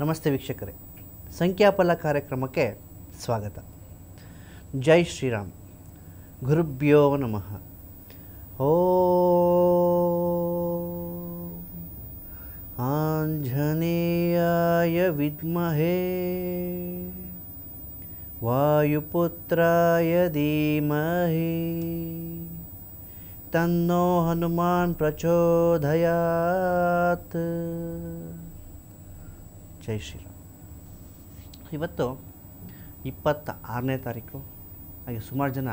ನಮಸ್ತೆ ವೀಕ್ಷಕರೇ ಸಂಖ್ಯಾಫಲ ಕಾರ್ಯಕ್ರಮಕ್ಕೆ ಸ್ವಾಗತ ಜೈ ಶ್ರೀರಾಮ್ ಗುರುಭ್ಯೋ ನಮಃ ಓ ಆಂಜನೇಯಾಯ ವಿದ್ಮಹೇ ವಾಯುಪುತ್ರಾಯ ಧೀಮಹಿ ತನ್ನೋ ಹನುಮಾನ್ ಪ್ರಚೋದಯಾತ್ ಜೈ ಶ್ರೀರಾಮ್. ಇವತ್ತು ಇಪ್ಪತ್ತ ಆರನೇ ತಾರೀಕು, ಹಾಗೆ ಸುಮಾರು ಜನ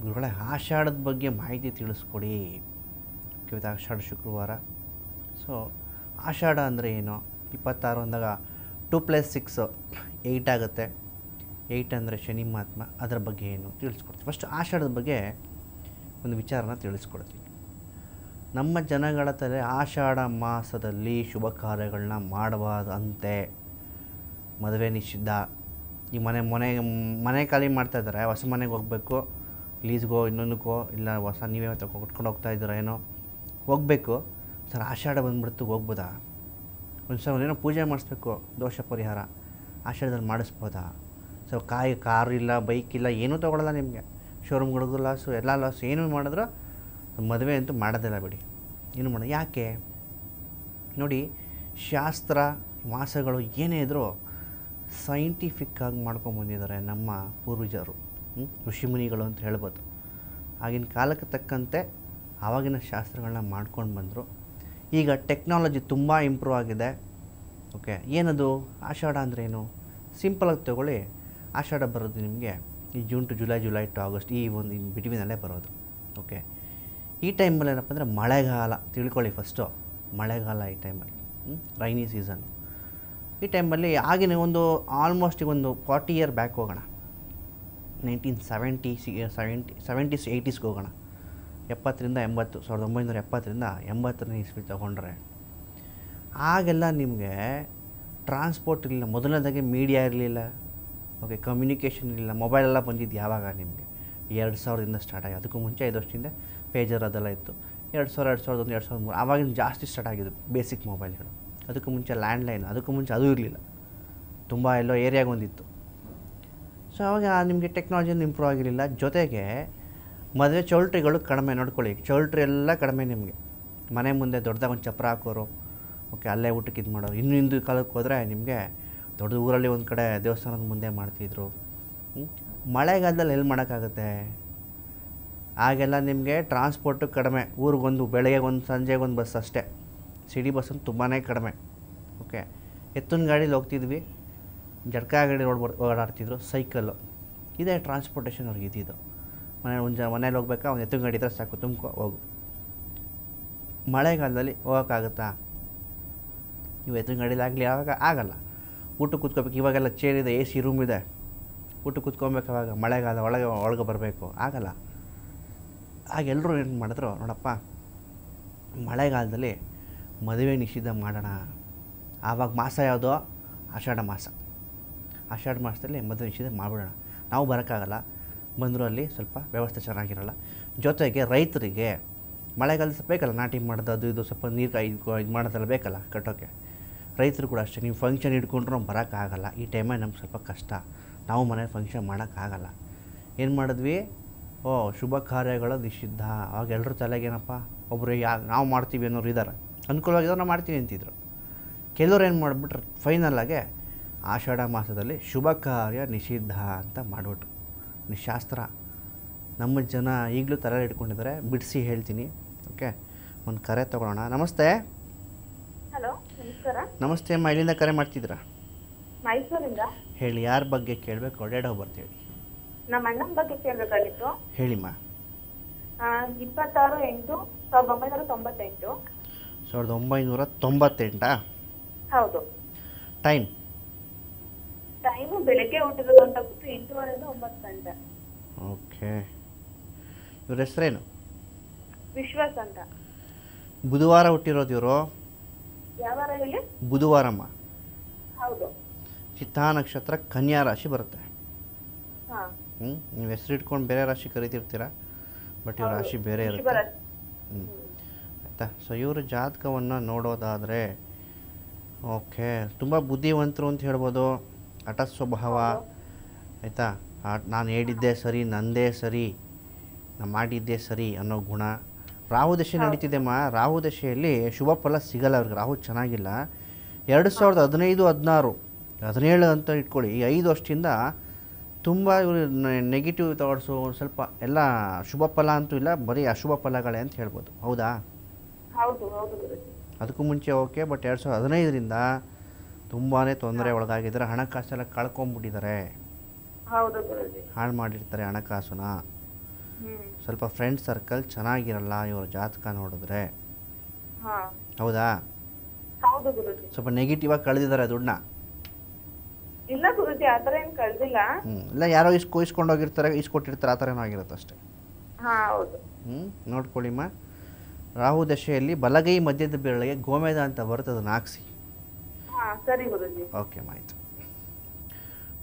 ಗುರುಗಳ ಆಷಾಢದ ಬಗ್ಗೆ ಮಾಹಿತಿ ತಿಳಿಸ್ಕೊಡಿ. ಇವತ್ತು ಆಷಾಢ ಶುಕ್ರವಾರ. ಸೊ ಆಷಾಢ ಅಂದರೆ ಏನು? ಇಪ್ಪತ್ತಾರು ಅಂದಾಗ ಟು ಪ್ಲಸ್ ಸಿಕ್ಸು, ಏಯ್ಟ್ ಆಗುತ್ತೆ. ಏಯ್ಟ್ ಅಂದರೆ ಶನಿ ಮಹಾತ್ಮ, ಅದರ ಬಗ್ಗೆ ಏನು ತಿಳಿಸ್ಕೊಡ್ತೀವಿ. ಫಸ್ಟ್ ಆಷಾಢದ ಬಗ್ಗೆ ಒಂದು ವಿಚಾರನ ತಿಳಿಸ್ಕೊಡ್ತೀನಿ ನಮ್ಮ ಜನಗಳ ತಲೆ ಆಷಾಢ ಮಾಸದಲ್ಲಿ ಶುಭ ಕಾರ್ಯಗಳನ್ನ ಮಾಡಬಾರ್ದಂತೆ ಮದುವೆ ನಿಷಿದ್ಧ. ಈ ಮನೆ ಮನೆ ಮನೆ ಖಾಲಿ ಮಾಡ್ತಾ ಇದ್ದಾರೆ. ಹೊಸ ಮನೆಗೆ ಹೋಗಬೇಕು. ಲೀಸ್ಗೋ ಇನ್ನೊಂದಕ್ಕೋ ಇಲ್ಲ, ಹೊಸ ನೀವೇ ಕೊಟ್ಕೊಂಡು ಹೋಗ್ತಾ ಇದ್ದೀರಾ, ಏನೋ. ಹೋಗಬೇಕು. ಸರ್, ಆಷಾಢ ಬಂದ್ಬಿಡ್ತು, ಹೋಗ್ಬೋದಾ? ಒಂದು ಸಲ ಏನೋ ಪೂಜೆ ಮಾಡಿಸ್ಬೇಕು, ದೋಷ ಪರಿಹಾರ. ಆಷಾಢದಲ್ಲಿ ಮಾಡಿಸ್ಬೋದಾ? ಸೊ ಕಾಯಿ, ಕಾರು ಇಲ್ಲ ಬೈಕ್ ಇಲ್ಲ, ಏನೂ ತೊಗೊಳಲ್ಲ ನಿಮಗೆ. ಶೋರೂಮ್ಗಳಿಗೂ ಲಾಸು ಎಲ್ಲ ಲಾಸು ಏನೂ ಮಾಡಿದ್ರು ಮದುವೆ ಅಂತೂ ಮಾಡೋದಿಲ್ಲ ಬಿಡಿ. ಏನು ಮಾಡೋದು ಯಾಕೆ? ನೋಡಿ, ಶಾಸ್ತ್ರ, ವಾಸಗಳು ಏನೇ ಇದ್ದರೂ ಸೈಂಟಿಫಿಕ್ಕಾಗಿ ಮಾಡ್ಕೊಂಬಂದಿದ್ದಾರೆ ನಮ್ಮ ಪೂರ್ವಜರು? ಋಷಿಮುನಿಗಳು ಅಂತ ಹೇಳ್ಬೋದು. ಆಗಿನ ಕಾಲಕ್ಕೆ ತಕ್ಕಂತೆ ಆವಾಗಿನ ಶಾಸ್ತ್ರಗಳನ್ನ ಮಾಡ್ಕೊಂಡು ಬಂದರು. ಈಗ ಟೆಕ್ನಾಲಜಿ ತುಂಬ ಇಂಪ್ರೂವ್ ಆಗಿದೆ. ಓಕೆ ಏನದು? ಆಷಾಢ ಅಂದರೆ ಏನು? ಸಿಂಪಲಾಗಿ ತಗೊಳ್ಳಿ. ಆಷಾಢ ಬರೋದು ನಿಮಗೆ ಈ June to July July to August ಈ ಒಂದು ಬಿಟ್ವೀನಲ್ಲೇ ಬರೋದು. ಓಕೆ ಈ ಟೈಮಲ್ಲಿ ಏನಪ್ಪ ಅಂದರೆ ಮಳೆಗಾಲ, ತಿಳ್ಕೊಳ್ಳಿ ಫಸ್ಟು ಮಳೆಗಾಲ ಈ ಟೈಮಲ್ಲಿ ರೈನಿ ಸೀಸನ್ ಈ ಟೈಮಲ್ಲಿ ಆಗಿನ ಒಂದು ಆಲ್ಮೋಸ್ಟ್ ಈಗ ಒಂದು ಫಾರ್ಟಿ ಇಯರ್ ಬ್ಯಾಕ್ ಹೋಗೋಣ. ನೈನ್ಟೀನ್ ಸೆವೆಂಟಿ ಸಿ ಸೆವೆಂಟಿ ಸೆವೆಂಟೀಸ್ ಏಯ್ಟೀಸ್ಗೆ ಹೋಗೋಣ. ಎಪ್ಪತ್ತರಿಂದ ಎಂಬತ್ತು, ಸಾವಿರದ ಒಂಬೈನೂರ ಎಪ್ಪತ್ತರಿಂದ ಎಂಬತ್ತನೇ ಇಸ್ವಿ ತೊಗೊಂಡ್ರೆ. ಆಗೆಲ್ಲ ನಿಮಗೆ ಟ್ರಾನ್ಸ್ಪೋರ್ಟ್ ಇರಲಿಲ್ಲ, ಮೊದಲನೇದಾಗಿ ಮೀಡಿಯಾ ಇರಲಿಲ್ಲ ಓಕೆ ಕಮ್ಯುನಿಕೇಷನ್ ಇರಲಿಲ್ಲ ಮೊಬೈಲೆಲ್ಲ ಬಂದಿದ್ದು ಯಾವಾಗ ನಿಮಗೆ? ಎರಡು ಸಾವಿರದಿಂದ ಸ್ಟಾರ್ಟ್ ಆಗಿ, ಅದಕ್ಕೂ ಮುಂಚೆ ಐದು ವರ್ಷದಿಂದ ಪೇಜರ್ ಅದೆಲ್ಲ ಇತ್ತು. ಎರಡು ಸಾವಿರ, ಎರಡು ಸಾವಿರದ ಒಂದು, ಎರಡು ಸಾವಿರದ ಮೂರು. ಆವಾಗಿನ ಜಾಸ್ತಿ ಸ್ಟಾರ್ಟ್ ಆಗಿದ್ದು ಬೇಸಿಕ್ ಮೊಬೈಲ್ಗಳು ಅದಕ್ಕೂ ಮುಂಚೆ ಲ್ಯಾಂಡ್ಲೈನ್ ಅದಕ್ಕೂ ಮುಂಚೆ ಅದು ಇರಲಿಲ್ಲ. ತುಂಬ ಎಲ್ಲೋ ಏರಿಯಾಗೆ ಒಂದಿತ್ತು ಸೊ ಆವಾಗ ನಿಮಗೆ ಟೆಕ್ನಾಲಜಿನ ಇಂಪ್ರೂವ್ ಆಗಿರಲಿಲ್ಲ. ಜೊತೆಗೆ ಮದುವೆ ಚೌಲ್ಟ್ರಿಗಳು ಕಡಿಮೆ ನೋಡ್ಕೊಳ್ಳಿ ಚೌಲ್ಟ್ರಿ ಎಲ್ಲ ಕಡಿಮೆ ನಿಮಗೆ. ಮನೆ ಮುಂದೆ ದೊಡ್ಡದಾಗ ಒಂದು ಚಪ್ರ ಹಾಕೋರು, ಓಕೆ, ಅಲ್ಲೇ ಊಟಕ್ಕೆ ಇದು ಮಾಡೋರು. ಇನ್ನು ಹಿಂದೂ ಕಾಲಕ್ಕೆ ಹೋದರೆ ನಿಮಗೆ ದೊಡ್ಡ ಊರಲ್ಲಿ ಒಂದು ಕಡೆ ದೇವಸ್ಥಾನದ ಮುಂದೆ ಮಾಡ್ತಿದ್ರು. ಮಳೆಗಾಲದಲ್ಲಿ ಎಲ್ಲಿ ಮಾಡೋಕ್ಕಾಗುತ್ತೆ? ಆಗೆಲ್ಲ ನಿಮಗೆ ಟ್ರಾನ್ಸ್ಪೋರ್ಟು ಕಡಿಮೆ. ಊರಿಗೊಂದು ಬೆಳಗ್ಗೆ ಒಂದು ಸಂಜೆಗೆ ಒಂದು ಬಸ್ ಅಷ್ಟೇ. ಸಿಟಿ ಬಸ್ ಅಂತೂ ತುಂಬಾ ಕಡಿಮೆ. ಓಕೆ ಎತ್ತಿನ ಗಾಡೀಲಿ ಹೋಗ್ತಿದ್ವಿ. ಜಡ್ಕ ಗಾಡಿ ಓಡ್ ಓಡಾಡ್ತಿದ್ರು. ಸೈಕಲ್ಲು ಇದೇ ಟ್ರಾನ್ಸ್ಪೋರ್ಟೇಷನ್ ಅವ್ರಿಗೆ ಇದ್ದಿದ್ದು ಮನೆ ಒಂದು ಜ ಮನೇಲಿ ಹೋಗ್ಬೇಕಾ? ಒಂದು ಎತ್ತಿನ ಗಾಡಿ ಇದ್ರೆ ಸಾಕು, ತುಂಬ್ಕೊ, ಹೋಗು. ಮಳೆಗಾಲದಲ್ಲಿ ಹೋಗೋಕ್ಕಾಗುತ್ತಾ? ನೀವು ಎತ್ತಿನ ಗಾಡೀಲಿ ಆಗಲಿ, ಆವಾಗ ಆಗಲ್ಲ. ಊಟ ಕೂತ್ಕೋಬೇಕು. ಇವಾಗೆಲ್ಲ ಚೇರ್ ಇದೆ ಎ ಸಿ ರೂಮ್ ಇದೆ. ಊಟ ಕೂತ್ಕೊಬೇಕು ಅವಾಗ. ಮಳೆಗಾಲ ಒಳಗೆ ಒಳಗೆ ಬರಬೇಕು. ಆಗಲ್ಲ. ಆಗ ಎಲ್ಲರೂ ಏನು ಮಾಡಿದ್ರು, ನೋಡಪ್ಪ, ಮಳೆಗಾಲದಲ್ಲಿ ಮದುವೆ ನಿಷಿದ್ಧ ಮಾಡೋಣ. ಆವಾಗ ಮಾಸ ಯಾವುದೋ? ಆಷಾಢ ಮಾಸ. ಆಷಾಢ ಮಾಸದಲ್ಲಿ ಮದುವೆ ನಿಷಿದ್ಧ ಮಾಡಿಬಿಡೋಣ. ನಾವು ಬರೋಕ್ಕಾಗಲ್ಲ. ಬಂದರೂ ಅಲ್ಲಿ ಸ್ವಲ್ಪ ವ್ಯವಸ್ಥೆ ಚೆನ್ನಾಗಿರಲ್ಲ. ಜೊತೆಗೆ ರೈತರಿಗೆ ಮಳೆಗಾಲ ಸ್ವಲ್ಪ ಬೇಕಲ್ಲ? ನಾಟಿ ಮಾಡೋದು, ಅದು ಇದು ಸ್ವಲ್ಪ ನೀರು ಇದು ಮಾಡೋದೆಲ್ಲ ಬೇಕಲ್ಲ ಕಟ್ಟೋಕ್ಕೆ ರೈತರು ಕೂಡ ಅಷ್ಟೇ. ನೀವು ಫಂಕ್ಷನ್ ಹಿಡ್ಕೊಂಡ್ರು ನಾವು ಬರೋಕ್ಕಾಗಲ್ಲ. ಈ ಟೈಮಲ್ಲಿ ನಮ್ಗೆ ಸ್ವಲ್ಪ ಕಷ್ಟ. ನಾವು ಮನೇಲಿ ಫಂಕ್ಷನ್ ಮಾಡೋಕ್ಕಾಗಲ್ಲ. ಏನು ಮಾಡಿದ್ವಿ? ಓ ಶುಭ ಕಾರ್ಯಗಳು ನಿಷಿದ್ಧ. ಅವಾಗ ಎಲ್ಲರೂ ತಲೆಗೇನಪ್ಪ ಒಬ್ಬರು ಯಾ ನಾವು ಮಾಡ್ತೀವಿ ಅನ್ನೋರು ಇದ್ದಾರೆ ಅನುಕೂಲವಾಗಿದ್ದಾರೆ ನಾವು ಮಾಡ್ತೀವಿ ಅಂತಿದ್ರು. ಕೆಲವ್ರು ಏನು ಮಾಡಿಬಿಟ್ರು? ಫೈನಲ್ಲಾಗೆ ಆಷಾಢ ಮಾಸದಲ್ಲಿ ಶುಭ ಕಾರ್ಯ ನಿಷಿದ್ಧ ಅಂತ ಮಾಡಿಬಿಟ್ರು. ನಿಶಾಸ್ತ್ರ. ನಮ್ಮ ಜನ ಈಗಲೂ ತಲೆ ಇಟ್ಕೊಂಡಿದ್ದಾರೆ. ಬಿಡಿಸಿ ಹೇಳ್ತೀನಿ. ಓಕೆ? ಒಂದು ಕರೆ ತಗೊಳ್ಳೋಣ. ನಮಸ್ತೆ. ಹಲೋ ನಮಸ್ಕಾರ. ನಮಸ್ತೆ ಅಮ್ಮ. ಇಲ್ಲಿಂದ ಕರೆ ಮಾಡ್ತಿದ್ರಾ ಮೈಸೂರಿಂದ. ಹೇಳಿ ಯಾರ ಬಗ್ಗೆ ಕೇಳಬೇಕು? ಒಡೆಡೋ ಬರ್ತೀವಿ ನಮ್ಮ ಅಣ್ಣನ ಬಗ್ಗೆ ಕೇಳಬೇಕಾಗಿತ್ತು. ಹೇಳಿಮ್ಮ. ಇಪ್ಪತ್ತಾರು ಎಂಟು ಸಾವಿರದ ಒಂಬೈನೂರ ತೊಂಬತ್ತೆಂಟು. ಸಾವಿರದ ಒಂಬೈನೂರ ತೊಂಬತ್ತೆಂಟಾ? ಹೌದು. ಟೈಮ್? ಟೈಮು ಬೆಳಗ್ಗೆ ಹುಟ್ಟಿರೋದು ಅಂತ ಬಿಟ್ಟು ಎಂಟೂವರೆಯಿಂದ ಒಂಬತ್ತು ಗಂಟೆ. ಓಕೆ. ಇವ್ರ ಹೆಸರೇನು? ವಿಶ್ವಾಸ್ ಅಂತ. ಬುಧವಾರ ಹುಟ್ಟಿರೋದು ಇವರು? ಯಾವಾರ ಹೇಳಿ? ಬುಧವಾರಮ್ಮ. ಹೌದು. ಚಿತ್ತಾ ನಕ್ಷತ್ರ ಕನ್ಯಾ ರಾಶಿ ಬರುತ್ತೆ. ಹ್ಞೂ ನೀವು ಹೆಸರು ಇಟ್ಕೊಂಡು ಬೇರೆ ರಾಶಿ ಕರಿತಿರ್ತೀರ? ಬಟ್ ಇವ್ರ ರಾಶಿ ಬೇರೆ ಇರುತ್ತೆ. ಹ್ಞೂ. ಆಯಿತಾ? ಸೊ ಇವ್ರ ಜಾತಕವನ್ನು ನೋಡೋದಾದರೆ ಓಕೆ ತುಂಬ ಬುದ್ಧಿವಂತರು ಅಂತ ಹೇಳ್ಬೋದು. ಹಠ ಸ್ವಭಾವ. ಆಯಿತಾ? ನಾನು ಹೇಳಿದ್ದೆ ಸರಿ ನಂದೇ ಸರಿ ನಾನು ಮಾಡಿದ್ದೆ ಸರಿ ಅನ್ನೋ ಗುಣ. ರಾಹು ದಶೆ ನಡೀತಿದೆಮ್ಮ ರಾಹು ದಶೆಯಲ್ಲಿ ಶುಭ ಫಲ ಸಿಗಲ್ಲ ಅವ್ರಿಗೆ. ರಾಹು ಚೆನ್ನಾಗಿಲ್ಲ. ಎರಡು ಸಾವಿರದ ಹದಿನೈದು ಹದಿನಾರು ಹದಿನೇಳು ಅಂತ ಇಟ್ಕೊಳ್ಳಿ. ಈ ಐದು ವರ್ಷದಿಂದ ತುಂಬ ಇವರು ನೆಗೆಟಿವ್ ಥಾಟ್ಸು ಸ್ವಲ್ಪ ಎಲ್ಲ ಶುಭ ಫಲ ಅಂತೂ ಇಲ್ಲ ಬರೀ ಅಶುಭ ಫಲಗಳೇ ಅಂತ ಹೇಳ್ಬೋದು. ಹೌದಾ? ಅದಕ್ಕೂ ಮುಂಚೆ ಓಕೆ ಬಟ್ ಎರಡು ಸಾವಿರದ ಹದಿನೈದರಿಂದ ತುಂಬಾ ತೊಂದರೆ ಒಳಗಾಗಿದ್ದಾರೆ ಹಣಕಾಸೆಲ್ಲ ಕಳ್ಕೊಂಬಿಟ್ಟಿದ್ದಾರೆ. ಹಾಳು ಮಾಡಿರ್ತಾರೆ ಹಣಕಾಸನ್ನ ಸ್ವಲ್ಪ ಫ್ರೆಂಡ್ ಸರ್ಕಲ್ ಚೆನ್ನಾಗಿರಲ್ಲ ಇವರ ಜಾತಕ ನೋಡಿದ್ರೆ. ಹೌದಾ? ಸ್ವಲ್ಪ ನೆಗೆಟಿವ್ ಆಗಿ ಕಳೆದಿದ್ದಾರೆ ದುಡ್ಡನ್ನ. ಇಲ್ಲ ಗುರುಜಿ ಆತರ ಏನ್ ಕಳ್ದಿಲ್ಲ. ಇಲ್ಲ ಯಾರೋ ಇಸ್ಕೊ ಇಸ್ಕೊಂಡು ಹೋಗಿರ್ತಾರೆ ಇಸ್ಕೊಟ್ಟಿರ್ತಾರೆ ಆ ಥರ ಏನೋ ಆಗಿರುತ್ತೆ ಅಷ್ಟೇ. ಹಾ ಹೌದು. ಹ್ಞೂ ನೋಡ್ಕೊಳ್ಳಿಮ್ಮ ರಾಹು ದಶೆಯಲ್ಲಿ ಬಲಗೈ ಮಧ್ಯದ ಬೆರಳಿಗೆ ಗೋಮೇದ ಅಂತ ಬರುತ್ತೆ ಅದನ್ನು ಹಾಕ್ಸಿ. ಹಾ ಸರಿ ಗುರುಜಿ. ಓಕೆ ಆಯ್ತು.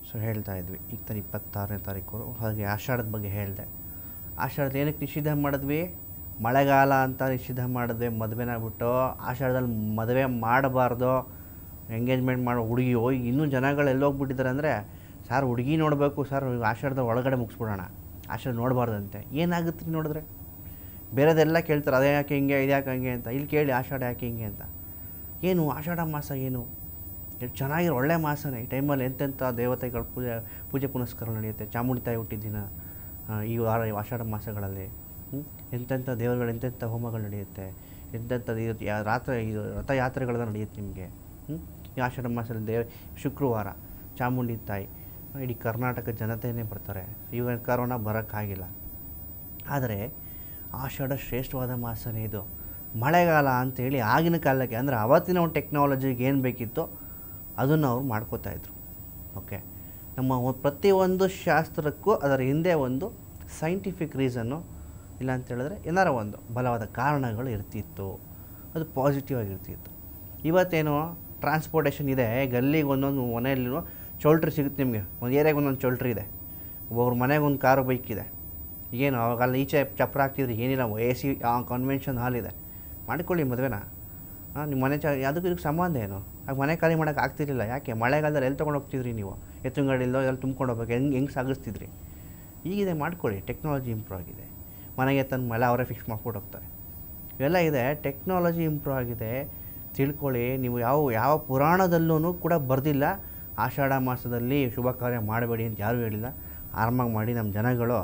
ಸೊ ಹೇಳ್ತಾ ಇದ್ವಿ ಈಗ ತಾನು ಇಪ್ಪತ್ತಾರನೇ ತಾರೀಕು. ಹಾಗೆ ಆಷಾಢದ ಬಗ್ಗೆ ಹೇಳಿದೆ. ಆಷಾಢದ ಏನಕ್ಕೆ ನಿಷಿದ್ಧ ಮಾಡಿದ್ವಿ? ಮಳೆಗಾಲ ಅಂತ ನಿಷಿದ್ಧ ಮಾಡಿದ್ವಿ ಮದುವೆನಾಗ್ಬಿಟ್ಟು ಬಿಟ್ಟು. ಆಷಾಢದಲ್ಲಿ ಮದುವೆ ಮಾಡಬಾರ್ದು. ಎಂಗೇಜ್ಮೆಂಟ್ ಮಾಡೋ ಹುಡುಗಿ ಹೋಗಿ ಇನ್ನೂ ಜನಗಳು ಎಲ್ಲೋಗ್ಬಿಟ್ಟಿದ್ದಾರೆ ಅಂದರೆ, ಸರ್ ಹುಡುಗಿ ನೋಡಬೇಕು, ಸರ್ ಆಷಾಢದ ಒಳಗಡೆ ಮುಗಿಸ್ಬಿಡೋಣ ಆಷಾಢ ನೋಡಬಾರ್ದಂತೆ. ಏನಾಗುತ್ತೆ ನೋಡಿದ್ರೆ? ಬೇರೆದೆಲ್ಲ ಕೇಳ್ತಾರೆ, ಅದೇ ಯಾಕೆ ಹಿಂಗೆ, ಇದು ಯಾಕೆ ಹಂಗೆ ಅಂತ. ಇಲ್ಲಿ ಕೇಳಿ, ಆಷಾಢ ಯಾಕೆ ಹಿಂಗೆ ಅಂತ. ಏನು, ಆಷಾಢ ಮಾಸ ಏನು? ಚೆನ್ನಾಗಿರೋ ಒಳ್ಳೆ ಮಾಸನೇ. ಈ ಟೈಮಲ್ಲಿ ಎಂತೆಂಥ ದೇವತೆಗಳ ಪೂಜೆ ಪೂಜೆ ಪುನಸ್ಕಾರ ನಡೆಯುತ್ತೆ. ಚಾಮುಂಡಿ ತಾಯಿ ಹುಟ್ಟಿದ ದಿನ ಈ ವಾರ ಆಷಾಢ ಮಾಸಗಳಲ್ಲಿ? ಎಂತೆಂಥ ದೇವರುಗಳು, ಎಂತೆಂಥ ಹೋಮಗಳು ನಡೆಯುತ್ತೆ. ಎಂತೆಂಥ ಇದು ರಾತ್ರಿ, ಇದು ರಥಯಾತ್ರೆಗಳೆಲ್ಲ ನಡೆಯುತ್ತೆ ನಿಮಗೆ? ಈ ಆಷಾಢ ಮಾಸದಲ್ಲಿ ದೇವ ಶುಕ್ರವಾರ ಚಾಮುಂಡಿ ತಾಯಿ, ಇಡೀ ಕರ್ನಾಟಕ ಜನತೆಯೇ ಬರ್ತಾರೆ. ಇವಾಗ ಕರೋನ ಬರೋಕ್ಕಾಗಿಲ್ಲ. ಆದರೆ ಆಷಾಢ ಶ್ರೇಷ್ಠವಾದ ಮಾಸನೇ ಇದು. ಮಳೆಗಾಲ ಅಂತೇಳಿ ಆಗಿನ ಕಾಲಕ್ಕೆ ಅಂದರೆ ಅವತ್ತಿನ ಒಂದು ಟೆಕ್ನಾಲಜಿಗೆ ಏನು ಬೇಕಿತ್ತೋ ಅದನ್ನು ಅವ್ರು ಮಾಡ್ಕೋತಾ ಇದ್ರು. ಓಕೆ ನಮ್ಮ ಪ್ರತಿಯೊಂದು ಶಾಸ್ತ್ರಕ್ಕೂ ಅದರ ಹಿಂದೆ ಒಂದು ಸೈಂಟಿಫಿಕ್ ರೀಸನ್ನು ಇಲ್ಲ ಅಂತ ಹೇಳಿದ್ರೆ ಏನಾರ ಒಂದು ಬಲವಾದ ಕಾರಣಗಳು ಇರ್ತಿತ್ತು. ಅದು ಪಾಸಿಟಿವ್ ಆಗಿರ್ತಿತ್ತು. ಇವತ್ತೇನು ಟ್ರಾನ್ಸ್ಪೋರ್ಟೇಷನ್ ಇದೆ. ಗಲ್ಲಿಗೆ ಒಂದೊಂದು ಮನೆಯಲ್ಲಿ ಚೌಲ್ಟ್ರಿ ಸಿಗುತ್ತೆ ನಿಮಗೆ. ಒಂದು ಏರಿಯಾಗೆ ಒಂದೊಂದು ಚೌಲ್ಟ್ರಿ ಇದೆ. ಒಬ್ಬೊಬ್ರ ಮನೆಗೆ ಒಂದು ಕಾರು ಬೈಕ್ ಇದೆ. ಏನು ಅವಾಗ ಅಲ್ಲಿ ಈಚೆ ಚಪ್ರ ಹಾಕ್ತಿದ್ರೆ, ಏನಿಲ್ಲ, ಎ ಸಿ ಕನ್ವೆನ್ಷನ್ ಹಾಲ್ ಇದೆ. ಮಾಡ್ಕೊಳ್ಳಿ ಮದುವೆನ. ನಿಮ್ಮ ಮನೆ ಚ, ಅದಕ್ಕೂ ಇದಕ್ಕೆ ಸಂಬಂಧ ಏನು? ಆಗ ಮನೆ ಖಾಲಿ ಮಾಡೋಕೆ ಆಗ್ತಿರ್ಲಿಲ್ಲ. ಯಾಕೆ? ಮಳೆಗಾಲದಲ್ಲಿ ಎಲ್ಲಿ ತೊಗೊಂಡು ಹೋಗ್ತಿದ್ರಿ ನೀವು? ಎತ್ತಿನ ಗಾಡಿಲ್ಲೋ ಎಲ್ಲಿ ತುಂಬ್ಕೊಂಡು ಹೋಗ್ಬೇಕು? ಹೆಂಗೆ ಹೆಂಗೆ ಸಾಗಿಸ್ತಿದ್ರಿ? ಈಗಿದೆ ಮಾಡ್ಕೊಳ್ಳಿ. ಟೆಕ್ನಾಲಜಿ ಇಂಪ್ರೂವ್ ಆಗಿದೆ. ಮನೆಗೆ ತಂದು ಮಳೆ ಅವರೇ ಫಿಕ್ಸ್ ಮಾಡ್ಕೊಂಡು ಹೋಗ್ತಾರೆ. ಇವೆಲ್ಲ ಇದೆ. ಟೆಕ್ನಾಲಜಿ ಇಂಪ್ರೂವ್ ಆಗಿದೆ. ತಿಳ್ಕೊಳ್ಳಿ ನೀವು ಯಾವ ಯಾವ ಪುರಾಣದಲ್ಲೂ ಕೂಡ ಬರೆದಿಲ್ಲ. ಆಷಾಢ ಮಾಸದಲ್ಲಿ ಶುಭ ಕಾರ್ಯ ಮಾಡಬೇಡಿ ಅಂತ ಯಾರೂ ಹೇಳಿಲ್ಲ. ಆರಾಮಾಗಿ ಮಾಡಿ ನಮ್ಮ ಜನಗಳು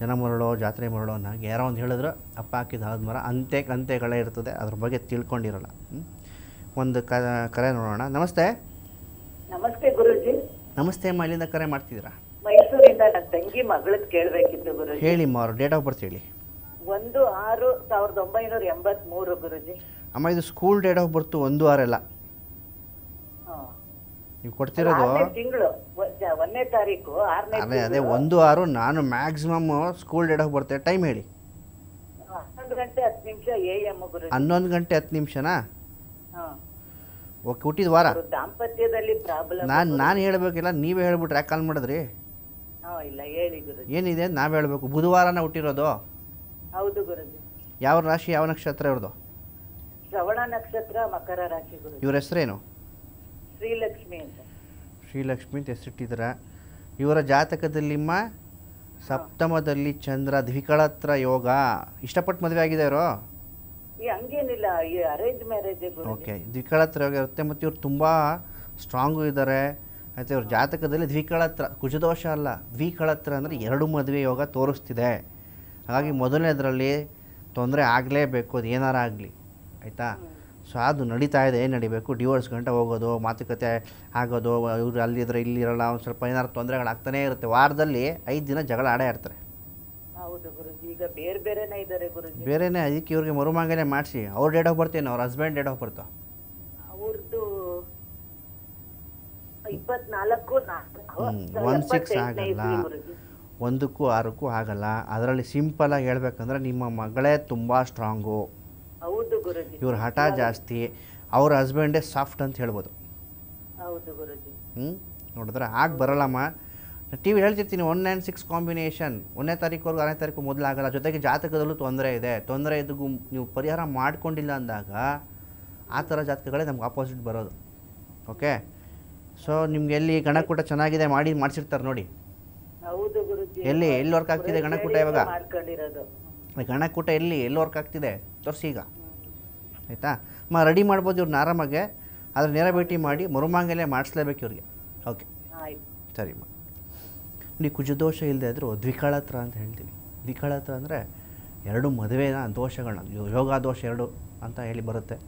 ಜನ ಮರಳೋ ಜಾತ್ರೆ ಮರಳೋ ಅನ್ನೋಂಗೆ ಯಾರೋ ಒಂದು ಹೇಳಿದ್ರು ಅಪ್ಪ ಹಾಕಿದ ಹಳದ ಮರ ಅಂತೆ ಅಂತೆಗಳೇ ಇರ್ತದೆ ಅದ್ರ ಬಗ್ಗೆ ತಿಳ್ಕೊಂಡಿರಲ್ಲ. ಹ್ಮ್? ಒಂದು ಕ ಕರೆ ನೋಡೋಣ. ನಮಸ್ತೆ. ನಮಸ್ತೆ ಗುರುಜಿ. ನಮಸ್ತೆ ಅಮ್ಮ ಇಲ್ಲಿಂದ ಕರೆ ಮಾಡ್ತಿದ್ದೀರಾ? ಮೈಸೂರಿಂದ ನನ್ನ ತಂಗಿ ಮಗಳದ್ದು ಕೇಳಬೇಕಿತ್ತು ಗುರುಜಿ. ಹೇಳಿ ಮಾರು ಡೇಟ್ ಆಫ್ ಬರ್ತ್ ಹೇಳಿ. ಒಂದು ಆರು ಸಾವಿರದ ಒಂಬೈನೂರ ಎಂಬತ್ ಮೂರು ಗುರುಜಿ. ಅಮ್ಮ ಇದು ಸ್ಕೂಲ್ ಡೇಟ್ ಆಫ್ ಬರ್ತು ಒಂದು ವಾರ ಎಲ್ಲ. ನೀವು ಕೊಡ್ತಿರೋದು? ಒಂದನೇ ತಾರೀಕು ಅದೇ ಅದೇ ಒಂದು ಆರು ನಾನು maximum school date of birth. Time ಹೇಳಿ. ಹನ್ನೊಂದು ಗಂಟೆ ಹತ್ತು ನಿಮಿಷನಾ. ಓಕೆ ಹುಟ್ಟಿದ ವಾರ? ದಾಂಪತ್ಯದಲ್ಲಿ ಪ್ರಾಬ್ಲಮ್ ನಾನು ನಾನು ಹೇಳಬೇಕಿಲ್ಲ ನೀವೇ ಹೇಳ್ಬಿಟ್ರೆ ಯಾಕೆ ಕಾಲ್ ಮಾಡಿದ್ರಿ? ಇಲ್ಲ ಹೇಳಿ ಏನಿದೆ? ನಾವೇ ಹೇಳಬೇಕು. ಬುಧವಾರನ ಹುಟ್ಟಿರೋದು? ಹೌದು ಗುರುಜಿ. ಯಾವ ರಾಶಿ ಯಾವ ನಕ್ಷತ್ರ ಇವ್ರದ್ದು ಶ್ರವಣ ನಕ್ಷತ್ರ ಮಕರ ರಾಶಿ ಇವರ ಹೆಸರೇನು? ಶ್ರೀಲಕ್ಷ್ಮಿ ಅಂತ. ಶ್ರೀಲಕ್ಷ್ಮಿ ಅಂತ ಹೆಸರಿಟ್ಟಿದ್ರ. ಇವರ ಜಾತಕದಲ್ಲಿಮ್ಮ ಸಪ್ತಮದಲ್ಲಿ ಚಂದ್ರ ದ್ವಿಕಳತ್ರ ಯೋಗ. ಇಷ್ಟಪಟ್ಟು ಮದುವೆ ಆಗಿದೆ ಇವರು? ಈ ಹಂಗೇನಿಲ್ಲ ಈ ಅರೇಂಜ್ ಮ್ಯಾರೇಜ್ ಓಕೆ ದ್ವಿಕಳತ್ರ ಯೋಗ ಇರುತ್ತೆ ಮತ್ತು ಇವ್ರು ತುಂಬ ಸ್ಟ್ರಾಂಗು ಇದ್ದಾರೆ ಮತ್ತು ಇವ್ರ ಜಾತಕದಲ್ಲಿ ದ್ವಿಕಳತ್ರ ಕುಜದೋಷ ಅಲ್ಲ ದ್ವಿಕಳತ್ರ ಅಂದರೆ ಎರಡು ಮದುವೆ ಯೋಗ ತೋರಿಸ್ತಿದೆ. ಹಾಗಾಗಿ ಮೊದಲನೇದರಲ್ಲಿ ತೊಂದರೆ ಆಗಲೇಬೇಕು ಅದು ಏನಾರ ಆಗಲಿ. ಆಯಿತಾ? ಸೊ ಅದು ನಡೀತಾ ಇದೆ. ಏನು ನಡಿಬೇಕು? ಡಿವೋರ್ಸ್ ಗಂಟೆ ಹೋಗೋದು ಮಾತುಕತೆ ಆಗೋದು ಇವ್ರು ಅಲ್ಲಿದ್ರೆ ಇಲ್ಲಿರಲ್ಲ ಒಂದು ಸ್ವಲ್ಪ ಏನಾದ್ರು ತೊಂದರೆಗಳಾಗ್ತಾನೇ ಇರುತ್ತೆ. ವಾರದಲ್ಲಿ ಐದು ದಿನ ಜಗಳ ಆಡೇ ಇರ್ತಾರೆ. ಬೇರೆನೇ ಅದಕ್ಕೆ ಇವ್ರಿಗೆ ಮರುಮಂಗನೆ ಮಾಡಿಸಿ. ಅವ್ರ ಡೇಟ್ ಆಫ್ ಬರ್ತೇನೆ ಅವ್ರ ಹಸ್ಬೆಂಡ್ ಡೇಟ್ ಆಫ್ ಬರ್ತಾ. ಒನ್ six ಆಗಲ್ಲ. ಒಂದಕ್ಕೂ ಆರಕ್ಕೂ ಆಗಲ್ಲ. ಅದರಲ್ಲಿ ಸಿಂಪಲಾಗಿ ಹೇಳ್ಬೇಕಂದ್ರೆ ನಿಮ್ಮ ಮಗಳೇ ತುಂಬ ಸ್ಟ್ರಾಂಗು ಹೌದು ಗುರುಜಿ. ಇವ್ರ ಹಠ ಜಾಸ್ತಿ ಅವ್ರ ಹಸ್ಬೆಂಡೇ ಸಾಫ್ಟ್ ಅಂತ ಹೇಳ್ಬೋದು. ಹೌದು ಗುರುಜಿ. ಹ್ಞೂ ನೋಡಿದ್ರೆ ಆಗ ಬರಲ್ಲಮ್ಮ. ಟಿ ವಿ ಹೇಳ್ತಿರ್ತೀನಿ ಒನ್ ನೈನ್ ಸಿಕ್ಸ್ ಕಾಂಬಿನೇಷನ್ ಒಂದನೇ ತಾರೀಕುವರೆಗೂ ಆರನೇ ತಾರೀಕು ಮೊದಲಾಗಲ್ಲ ಜೊತೆಗೆ ಜಾತಕದಲ್ಲೂ ತೊಂದರೆ ಇದೆ. ತೊಂದರೆ ಇದ್ದು ನೀವು ಪರಿಹಾರ ಮಾಡ್ಕೊಂಡಿಲ್ಲ ಅಂದಾಗ ಆ ಥರ ಜಾತಕಗಳೇ ನಮ್ಗೆ ಆಪೋಸಿಟ್ ಬರೋದು. ಓಕೆ ಸೊ ನಿಮ್ಗೆ ಎಲ್ಲಿ ಗಣಕೂಟ ಚೆನ್ನಾಗಿದೆ ಮಾಡಿ ಮಾಡಿಸಿರ್ತಾರೆ ನೋಡಿ. ಎಲ್ಲಿ ಎಲ್ಲಿ ವರ್ಕ್ ಆಗ್ತಿದೆ ಗಣಕೂಟ ಇವಾಗ? ಗಣಕೂಟ ಎಲ್ಲಿ ಎಲ್ಲಿ ವರ್ಕ್ ಆಗ್ತಿದೆ? ತೋರಿಸಿ ಈಗ ಆಯಿತಾ? ಮ ರೆಡಿ ಮಾಡ್ಬೋದು ಇವ್ರನ್ನ ಆರಾಮಾಗೆ. ಆದರೆ ನೇರ ಭೇಟಿ ಮಾಡಿ ಮರುಮಾಂಗಲ್ಯ ಮಾಡಿಸ್ಲೇಬೇಕು ಇವ್ರಿಗೆ. ಓಕೆ. ಸರಿ ಮಾ. ನೀವು ಕುಜದೋಷ ಇಲ್ಲದೆ ಇದ್ದರೂ ದ್ವಿಕಳತ್ರ ಅಂತ ಹೇಳ್ತೀವಿ. ದ್ವಿಕಳತ್ರ ಅಂದರೆ ಎರಡು ಮದುವೆನ ದೋಷಗಳನ್ನ ಯೋಗ ದೋಷ ಎರಡು ಅಂತ ಹೇಳಿ ಬರುತ್ತೆ.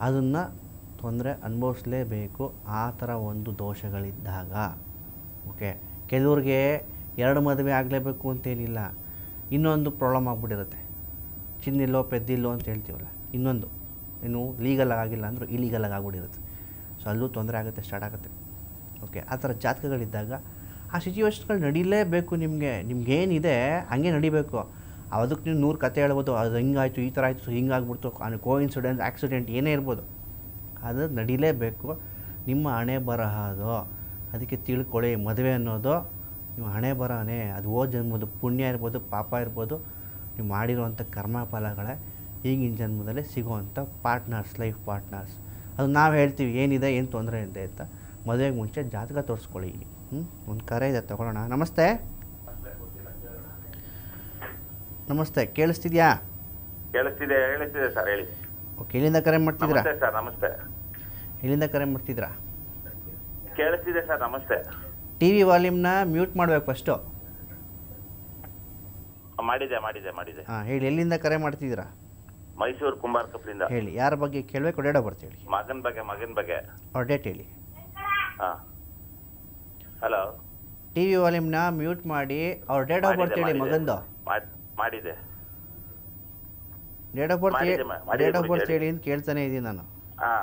ಅದನ್ನು ತೊಂದರೆ ಅನುಭವಿಸ್ಲೇಬೇಕು ಆ ಥರ ಒಂದು ದೋಷಗಳಿದ್ದಾಗ. ಓಕೆ? ಕೆಲವ್ರಿಗೆ ಎರಡು ಮದುವೆ ಆಗಲೇಬೇಕು ಅಂತೇನಿಲ್ಲ. ಇನ್ನೊಂದು ಪ್ರಾಬ್ಲಮ್ ಆಗಿಬಿಟ್ಟಿರುತ್ತೆ. ಚಿನ್ನಿಲ್ಲೋ ಪೆದ್ದಿಲ್ಲೋ ಅಂತ ಹೇಳ್ತೀವಲ್ಲ, ಇನ್ನೊಂದು. ಇನ್ನು ಲೀಗಲ್ ಆಗಿಲ್ಲ ಅಂದರೂ ಇಲೀಗಲಾಗಿ ಆಗ್ಬಿಟ್ಟಿರುತ್ತೆ ಸೊ ಅಲ್ಲೂ ತೊಂದರೆ ಆಗುತ್ತೆ ಸ್ಟಾರ್ಟ್ ಆಗುತ್ತೆ. ಓಕೆ ಆ ಥರ ಜಾತಕಗಳಿದ್ದಾಗ ಆ ಸಿಚುವೇಶನ್ಗಳು ನಡೀಲೇಬೇಕು ನಿಮಗೆ. ನಿಮ್ಗೇನಿದೆ, ಹಂಗೆ ನಡಿಬೇಕು. ಅದಕ್ಕೆ ನೀವು ನೂರು ಕತೆ ಹೇಳ್ಬೋದು, ಅದು ಹಿಂಗಾಯಿತು, ಈ ಥರ ಆಯಿತು ಹಿಂಗಾಗ್ಬಿಡ್ತು ಕೋ ಇನ್ಸಿಡೆಂಟ್ ಆಕ್ಸಿಡೆಂಟ್ ಏನೇ ಇರ್ಬೋದು. ಅದು ನಡೀಲೇಬೇಕು. ನಿಮ್ಮ ಹಣೆ ಬರಹ ಅದು. ಅದಕ್ಕೆ ತಿಳ್ಕೊಳ್ಳಿ, ಮದುವೆ ಅನ್ನೋದು ನಿಮ್ಮ ಹಣೆ ಬರಹನೇ. ಅದು ಓ ಜನ್ಮದ ಪುಣ್ಯ ಇರ್ಬೋದು, ಪಾಪ ಇರ್ಬೋದು. ನೀವು ಮಾಡಿರುವಂಥ ಕರ್ಮ ಫಲಗಳೇ ಈಗಿನ ಜನ್ಮದಲ್ಲಿ ಸಿಗುವಂಥ ಪಾರ್ಟ್ನರ್ಸ್ ಲೈಫ್ ಪಾರ್ಟ್ನರ್ಸ್ ಅದು ನಾವು ಹೇಳ್ತೀವಿ ಏನಿದೆ ಏನು ತೊಂದರೆ ಇದೆ ಅಂತ. ಮದುವೆಗೆ ಮುಂಚೆ ಜಾತಕ ತೋರಿಸ್ಕೊಳ್ಳಿ. ಹ್ಞೂ ಒಂದು ಕರೆ ಇದೆ ತಗೊಳ್ಳೋಣ. ನಮಸ್ತೆ. ನಮಸ್ತೆ ಕೇಳಿಸ್ತಿದ್ಯಾ? ಕೇಳಿಸ್ತಿದೆ ಹೇಳಿಸ್ತಿದೆ ಸರ್ ಹೇಳಿ. ಓಕೆ ಎಲ್ಲಿಂದ ಕರೆ ಮಾಡ್ತಿದ್ದೀರಾ? ಸರ್ ನಮಸ್ತೆ. ಎಲ್ಲಿಂದ ಕರೆ ಮಾಡ್ತಿದ್ದೀರಾ? ಕೇಳಿಸ್ತಿದೆ ಸರ್ ನಮಸ್ತೆ. ಟಿ ವಿ ವಾಲ್ಯೂಮ್ನ ಮ್ಯೂಟ್ ಮಾಡ್ಬೇಕು ಫಸ್ಟು ಮಾಡಿದೆ ಮಾಡಿದೆ ಮಾಡಿದೆ. ಹಾಂ ಹೇಳಿ ಎಲ್ಲಿಂದ ಕರೆ ಮಾಡ್ತಿದ್ದೀರಾ? ಮೈಸೂರು ಕುಮಾರ್ ಕಪ್ಲಿಂದ. ಹೇಳಿ ಯಾರ ಬಗ್ಗೆ ಕೇಳಬೇಕು ಡೇಟ್ ಆಫ್ ಬರ್ತ್ ಹೇಳಿ. ಮಗನ್ ಬಗ್ಗೆ ಮಗನ ಬಗ್ಗೆ. ಅವ್ರ ಡೇಟ್ ಹೇಳಿ. ಹಾ. ಹಲೋ ಟಿ ವಿ ವಾಲ್ಯೂಮ್ನ ಮ್ಯೂಟ್ ಮಾಡಿ ಅವ್ರ ಡೇಟ್ ಆಫ್ ಬರ್ತ್ ಹೇಳಿ ಮಗಂದು. ಮಾಡಿದೆ. Date of birth date of birth ಹೇಳಿ. ಅಂತ ಕೇಳ್ತಾನೆ ಇದ್ದೀನಿ ನಾನು. ಹಾ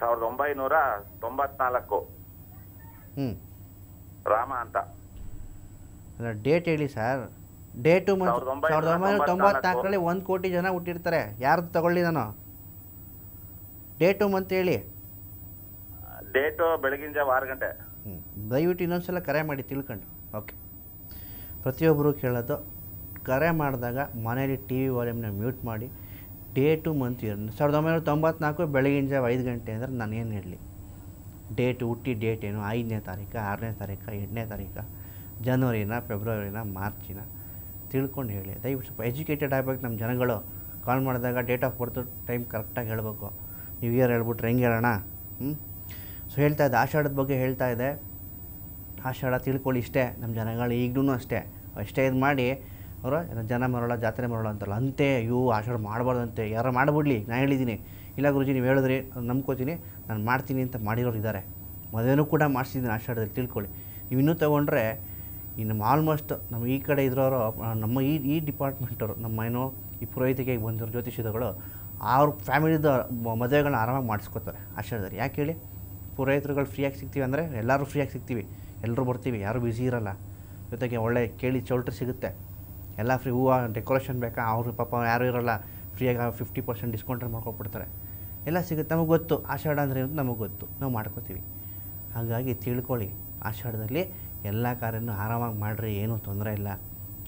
ಸಾವಿರದ ಒಂಬೈನೂರ ತೊಂಬತ್ನಾಲ್ಕು. ಹ್ಞೂ ರಾಮ ಅಂತ. ಡೇಟ್ ಹೇಳಿ ಸರ್ ಡೇಟು ಟು ಸಾವಿರದ ಒಂಬೈನೂರ ಸಾವಿರದ ಒಂಬೈನೂರ ತೊಂಬತ್ನಾಲ್ಕು. ತೊಂಬತ್ನಾಲ್ಕರಲ್ಲಿ ಒಂದು ಕೋಟಿ ಜನ ಹುಟ್ಟಿರ್ತಾರೆ. ಯಾರು ತಗೊಳ್ಳಿ ನಾನು? ಡೇಟು ಮಂತ್ ಹೇಳಿ. ಡೇಟು ಬೆಳಗಿನ ಜಾವ ಆರು ಗಂಟೆ. ದಯವಿಟ್ಟು ಇನ್ನೊಂದ್ಸಲ ಕರೆ ಮಾಡಿ ತಿಳ್ಕೊಂಡು. ಓಕೆ ಪ್ರತಿಯೊಬ್ಬರು ಕೇಳೋದು ಕರೆ ಮಾಡಿದಾಗ ಮನೇಲಿ ಟಿ ವಿ ವಾಲ್ಯೂಮ್ನ ಮ್ಯೂಟ್ ಮಾಡಿ ಡೇಟು ಮಂತ್ ಇಯರ್ ಸಾವಿರದ ಒಂಬೈನೂರ ತೊಂಬತ್ನಾಲ್ಕು ಬೆಳಗಿನ ಜಾವ ಐದು ಗಂಟೆ ಅಂದರೆ ನಾನು ಏನು ಹೇಳಲಿ? ಡೇಟ್ ಹುಟ್ಟಿ ಡೇಟ್ ಏನು? ಐದನೇ ತಾರೀಕು ಆರನೇ ತಾರೀಕು ಎಂಟನೇ ತಾರೀಕು ಜನವರಿನ ಫೆಬ್ರವರಿನ ಮಾರ್ಚಿನ ತಿಳ್ಕೊಂಡು ಹೇಳಿ. ದಯವಿಟ್ಟು ಸ್ವಲ್ಪ ಎಜುಕೇಟೆಡ್ ಆಗಬೇಕು ನಮ್ಮ ಜನಗಳು. ಕಾಲ್ ಮಾಡಿದಾಗ ಡೇಟ್ ಆಫ್ ಬರ್ತು ಟೈಮ್ ಕರೆಕ್ಟಾಗಿ ಹೇಳಬೇಕು. ನ್ಯೂ ಇಯರ್ ಹೇಳ್ಬಿಟ್ರೆ ಹೆಂಗೆ ಹೇಳೋಣ? ಹ್ಞೂ ಸೊ ಹೇಳ್ತಾ ಇದ್ದೆ. ಆಷಾಢದ ಬಗ್ಗೆ ಹೇಳ್ತಾ ಇದೆ ಆಷಾಢ ತಿಳ್ಕೊಳ್ಳಿ ಇಷ್ಟೇ ನಮ್ಮ ಜನಗಳು ಈಗಲೂ ಅಷ್ಟೇ. ಅಷ್ಟೇ ಇದು ಮಾಡಿ ಅವರು ಜನ ಮರಳ, ಜಾತ್ರೆ ಮರಳ ಅಂತಲ್ಲ ಅಂತೆ ಅಯ್ಯೋ ಆಷಾಢ ಮಾಡಬಾರ್ದಂತೆ ಯಾರು ಮಾಡಿಬಿಡ್ಲಿ ನಾನು ಹೇಳಿದ್ದೀನಿ. ಇಲ್ಲ ಗುರುಜಿ ನೀವು ಹೇಳಿದ್ರಿ ನಂಬ್ಕೋತೀನಿ, ನಾನು ಮಾಡ್ತೀನಿ ಅಂತ ಮಾಡಿರೋರು ಇದ್ದಾರೆ ಮದುವೆನೂ ಕೂಡ ಮಾಡಿಸಿದ್ದೀನಿ ಆಷಾಢದಲ್ಲಿ ತಿಳ್ಕೊಳ್ಳಿ. ನೀವು ಇನ್ನೂ ತೊಗೊಂಡ್ರೆ ನಮ್ಮ ಆಲ್ಮೋಸ್ಟ್ ನಮ್ಮ ಈ ಕಡೆ ಇದ್ರವರು ನಮ್ಮ ಈ ಈ ಡಿಪಾರ್ಟ್ಮೆಂಟವರು ನಮ್ಮ ಏನೋ ಈ ಪುರೋಹಿತಿಗೆ ಬಂದಿರೋ ಜ್ಯೋತಿಷಿದಗಳು, ಅವ್ರ ಫ್ಯಾಮಿಲಿದ ಮದುವೆಗಳನ್ನ ಆರಾಮಾಗಿ ಮಾಡಿಸ್ಕೋತಾರೆ, ಆಶ್ಚರ್ಯದಲ್ಲಿ. ಯಾಕೆ ಹೇಳಿ? ಪುರೋಹಿತರುಗಳು ಫ್ರೀಯಾಗಿ ಸಿಗ್ತೀವಿ ಅಂದರೆ ಎಲ್ಲರೂ ಫ್ರೀಯಾಗಿ ಸಿಗ್ತೀವಿ. ಎಲ್ಲರೂ ಬರ್ತೀವಿ, ಯಾರೂ ಬ್ಯುಸಿ ಇರಲ್ಲ. ಜೊತೆಗೆ ಒಳ್ಳೆ ಕೇಳಿ ಚೌಲ್ಟ್ರಿ ಸಿಗುತ್ತೆ. ಎಲ್ಲ ಫ್ರೀ ಹೂವು ಡೆಕೋರೇಷನ್ ಬೇಕಾ? ಅವರು ಪಾಪ ಯಾರೂ ಇರಲ್ಲ ಫ್ರೀಯಾಗಿ ಫಿಫ್ಟಿ ಪರ್ಸೆಂಟ್ ಡಿಸ್ಕೌಂಟ್ ಮಾಡ್ಕೊಬಿಡ್ತಾರೆ. ಎಲ್ಲ ಸಿಗುತ್ತೆ. ನಮಗೆ ಗೊತ್ತು. ಆಷಾಢ ಅಂದರೆ ನಮಗೆ ಗೊತ್ತು. ನಾವು ಮಾಡ್ಕೋತೀವಿ. ಹಾಗಾಗಿ ತಿಳ್ಕೊಳ್ಳಿ. ಆಷಾಢದಲ್ಲಿ ಎಲ್ಲ ಕಾರ್ಯನೂ ಆರಾಮಾಗಿ ಮಾಡಿರಿ, ಏನೂ ತೊಂದರೆ ಇಲ್ಲ,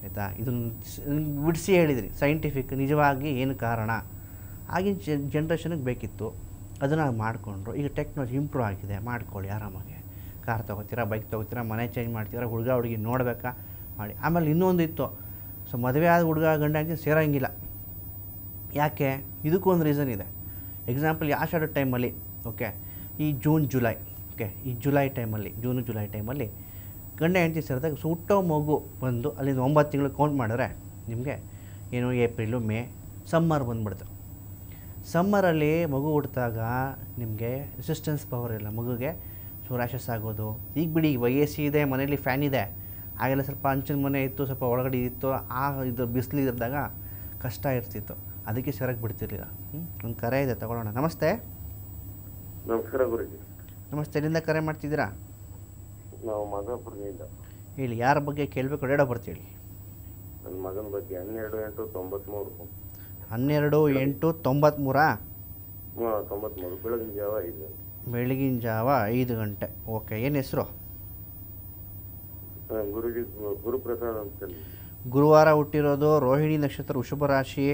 ಆಯಿತಾ? ಇದನ್ನು ಬಿಡಿಸಿ ಹೇಳಿದ್ರಿ ಸೈಂಟಿಫಿಕ್ ನಿಜವಾಗಿ ಏನು ಕಾರಣ? ಆಗಿನ ಜನ್ರೇಷನಿಗೆ ಬೇಕಿತ್ತು. ಅದನ್ನು ಮಾಡಿಕೊಂಡ್ರು. ಈಗ ಟೆಕ್ನಾಲಜಿ ಇಂಪ್ರೂವ್ ಆಗಿದೆ, ಮಾಡ್ಕೊಳ್ಳಿ ಆರಾಮಾಗಿ. ಕಾರ್ ತೊಗೋತೀರಾ ಬೈಕ್ ತೊಗೋತೀರಾ, ಮನೆ ಚೇಂಜ್ ಮಾಡ್ತೀರಾ, ಹುಡುಗ, ಹುಡುಗಿ ನೋಡಬೇಕಾ? ಮಾಡಿ. ಆಮೇಲೆ ಇನ್ನೊಂದು ಇತ್ತು. ಸೊ, ಮದುವೆ ಆದ ಹುಡುಗ, ಗಂಡ ಅಂತ ಸೇರೋಂಗಿಲ್ಲ. ಯಾಕೆ? ಇದಕ್ಕೂ ಒಂದು ರೀಸನ್ ಇದೆ. ಎಕ್ಸಾಂಪಲ್ ಯಾವ ಶಾರ್ಟ್ ಟೈಮಲ್ಲಿ ಓಕೆ ಈ ಜೂನ್ ಜುಲೈ ಓಕೆ ಈ ಜುಲೈ ಟೈಮಲ್ಲಿ ಜೂನು ಜುಲೈ ಟೈಮಲ್ಲಿ ಗಂಡ ಹೆಂಡತಿ ಸೇರಿದಾಗ ಸುಟ್ಟೋ ಮಗು ಬಂದು ಅಲ್ಲಿಂದ ಒಂಬತ್ತು ತಿಂಗಳು ಕೌಂಟ್ ಮಾಡಿದ್ರೆ ನಿಮಗೆ ಏನು ಏಪ್ರಿಲು ಮೇ ಸಮ್ಮರ್ ಬಂದ್ಬಿಡ್ತು ಸಮ್ಮರಲ್ಲಿ ಮಗು ಹುಟ್ಟಿದಾಗ ನಿಮಗೆ ರೆಸಿಸ್ಟೆನ್ಸ್ ಪವರ್ ಇಲ್ಲ ಮಗುಗೆ. ಸೊ ರ್ಯಾಷಸ್ ಆಗೋದು. ಈಗ ಬಿಡಿ ಇವಾಗ ಎ ಸಿ ಇದೆ ಮನೇಲಿ ಫ್ಯಾನ್ ಇದೆ. ಆಗೆಲ್ಲ ಸ್ವಲ್ಪ ಅಂಚಿನ ಮನೆ ಇತ್ತು ಸ್ವಲ್ಪ ಒಳಗಡೆ ಇತ್ತು ಆ ಇದು ಬಿಸಿಲು ಇದ್ದಾಗ ಕಷ್ಟ ಇರ್ತಿತ್ತು. ಅದಕ್ಕೆ ಸರಿಯಾಗಿ ಬಿಡ್ತಿರ್ಲಿಲ್ಲ. ಒಂದು ಕರೆ ಇದೆ ತಗೊಳ್ಳೋಣ. ನಮಸ್ತೆ. ನಮಸ್ಕಾರ ಗುರುಜಿ. ನಮಸ್ತೆ ಎಲ್ಲಿಂದ ಕರೆ ಮಾಡ್ತಿದ್ದೀರಾ? ನಾವು ಮಾದಾಪುರದಿಂದ ಹೇಳಿ ಯಾರ ಬಗ್ಗೆ ಕೇಳಬೇಕು ರೇಡೋ ಬರ್ತೀವಿ ನನ್ನ ಮಗನ ಬಗ್ಗೆ ಹನ್ನೆರಡು ಎಂಟು ತೊಂಬತ್ಮೂರು. ಹನ್ನೆರಡು ಎಂಟು ತೊಂಬತ್ಮೂರಾ? ತೊಂಬತ್ಮೂರು. ಬೆಳಗಿನ ಜಾವ ಐದು ಬೆಳಗಿನ ಜಾವ ಐದು ಗಂಟೆ. ಓಕೆ ಏನು ಹೆಸರು? ಗುರುಜಿ ಗುರುಪ್ರಸಾದ್ ಅಂತ ಗುರುವಾರ ಹುಟ್ಟಿರೋದು ರೋಹಿಣಿ ನಕ್ಷತ್ರ ವೃಷಭ ರಾಶಿ.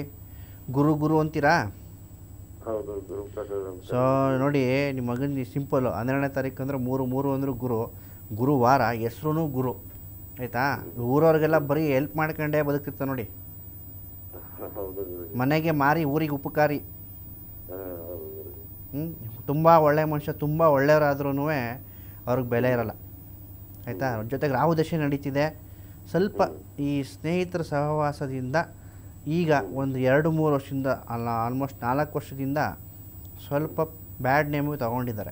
ಗುರು ಗುರು ಅಂತೀರಾ? ಸೊ ನೋಡಿ ನಿಮ್ಮ ಮಗನ ಸಿಂಪಲ್ ಹನ್ನೆರಡನೇ ತಾರೀಕು ಅಂದರೆ ಮೂರು ಮೂರು ಅಂದ್ರೆ ಗುರು. ಗುರುವಾರ ಹೆಸ್ರು ಗುರು. ಆಯಿತಾ? ಊರವ್ರಿಗೆಲ್ಲ ಬರೀ ಹೆಲ್ಪ್ ಮಾಡ್ಕೊಂಡೇ ಬದುಕಿರ್ತ ನೋಡಿ. ಮನೆಗೆ ಮಾರಿ, ಊರಿಗೆ ಉಪಕಾರಿ. ಹ್ಞೂ ತುಂಬ ಒಳ್ಳೆ ಮನುಷ್ಯ, ತುಂಬ ಒಳ್ಳೆಯವರಾದ್ರೂ ಅವ್ರಿಗೆ ಬೆಲೆ ಇರಲ್ಲ. ಆಯಿತಾ? ಜೊತೆಗೆ ರಾಹು ದಶೆ ನಡೀತಿದೆ. ಸ್ವಲ್ಪ ಈ ಸ್ನೇಹಿತರ ಸಹವಾಸದಿಂದ ಈಗ ಒಂದು ಎರಡು ಮೂರು ವರ್ಷದಿಂದ, ಅಲ್ಲ ಆಲ್ಮೋಸ್ಟ್ ನಾಲ್ಕು ವರ್ಷದಿಂದ ಸ್ವಲ್ಪ ಬ್ಯಾಡ್ ನೇಮು ತಗೊಂಡಿದ್ದಾರೆ.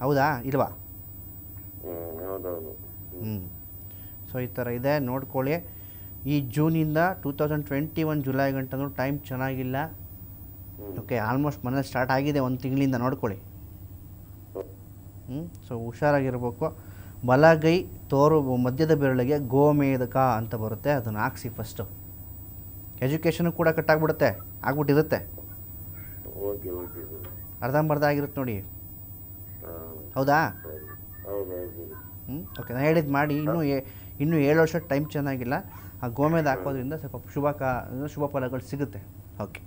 ಹೌದಾ? ಇಲ್ವಾ? ಹ್ಞೂ ಸೊ ಈ ಥರ ಇದೆ. ನೋಡ್ಕೊಳ್ಳಿ. ಈ ಜೂನಿಂದ two thousand twenty one July ಗಂಟನೂ time ಚೆನ್ನಾಗಿಲ್ಲ. ಓಕೆ ಆಲ್ಮೋಸ್ಟ್ ಮನೆ ಸ್ಟಾರ್ಟ್ ಆಗಿದೆ ಒಂದು ತಿಂಗಳಿಂದ. ನೋಡ್ಕೊಳ್ಳಿ. ಹ್ಞೂ ಸೊ ಹುಷಾರಾಗಿರ್ಬೇಕು. ಬಲಗೈ ತೋರು ಮಧ್ಯದ ಬೆರಳಿಗೆ ಗೋಮೇಧಕ ಅಂತ ಬರುತ್ತೆ. ಅದನ್ನು ಹಾಕ್ಸಿ ಫಸ್ಟು ಎಜುಕೇಷನು ಕೂಡ ಕಟ್ಟಾಗ್ಬಿಡುತ್ತೆ ಆಗ್ಬಿಟ್ಟಿರುತ್ತೆ. Okay okay. ಗುರು ಅರ್ಧಂಬರ್ಧ ಆಗಿರುತ್ತೆ ನೋಡಿ. ಹೌದಾ? ಹ್ಞೂ ಓಕೆ ನಾನು ಹೇಳಿದ್ದು ಮಾಡಿ ಇನ್ನೂ ಇನ್ನೂ ಏಳು ವರ್ಷ ಟೈಮ್ ಚೆನ್ನಾಗಿಲ್ಲ. ಆ ಗೋಮೇದ ಹಾಕೋದ್ರಿಂದ ಸ್ವಲ್ಪ ಶುಭ ಕಾ ಶುಭ ಫಲಗಳು ಸಿಗುತ್ತೆ. ಓಕೆ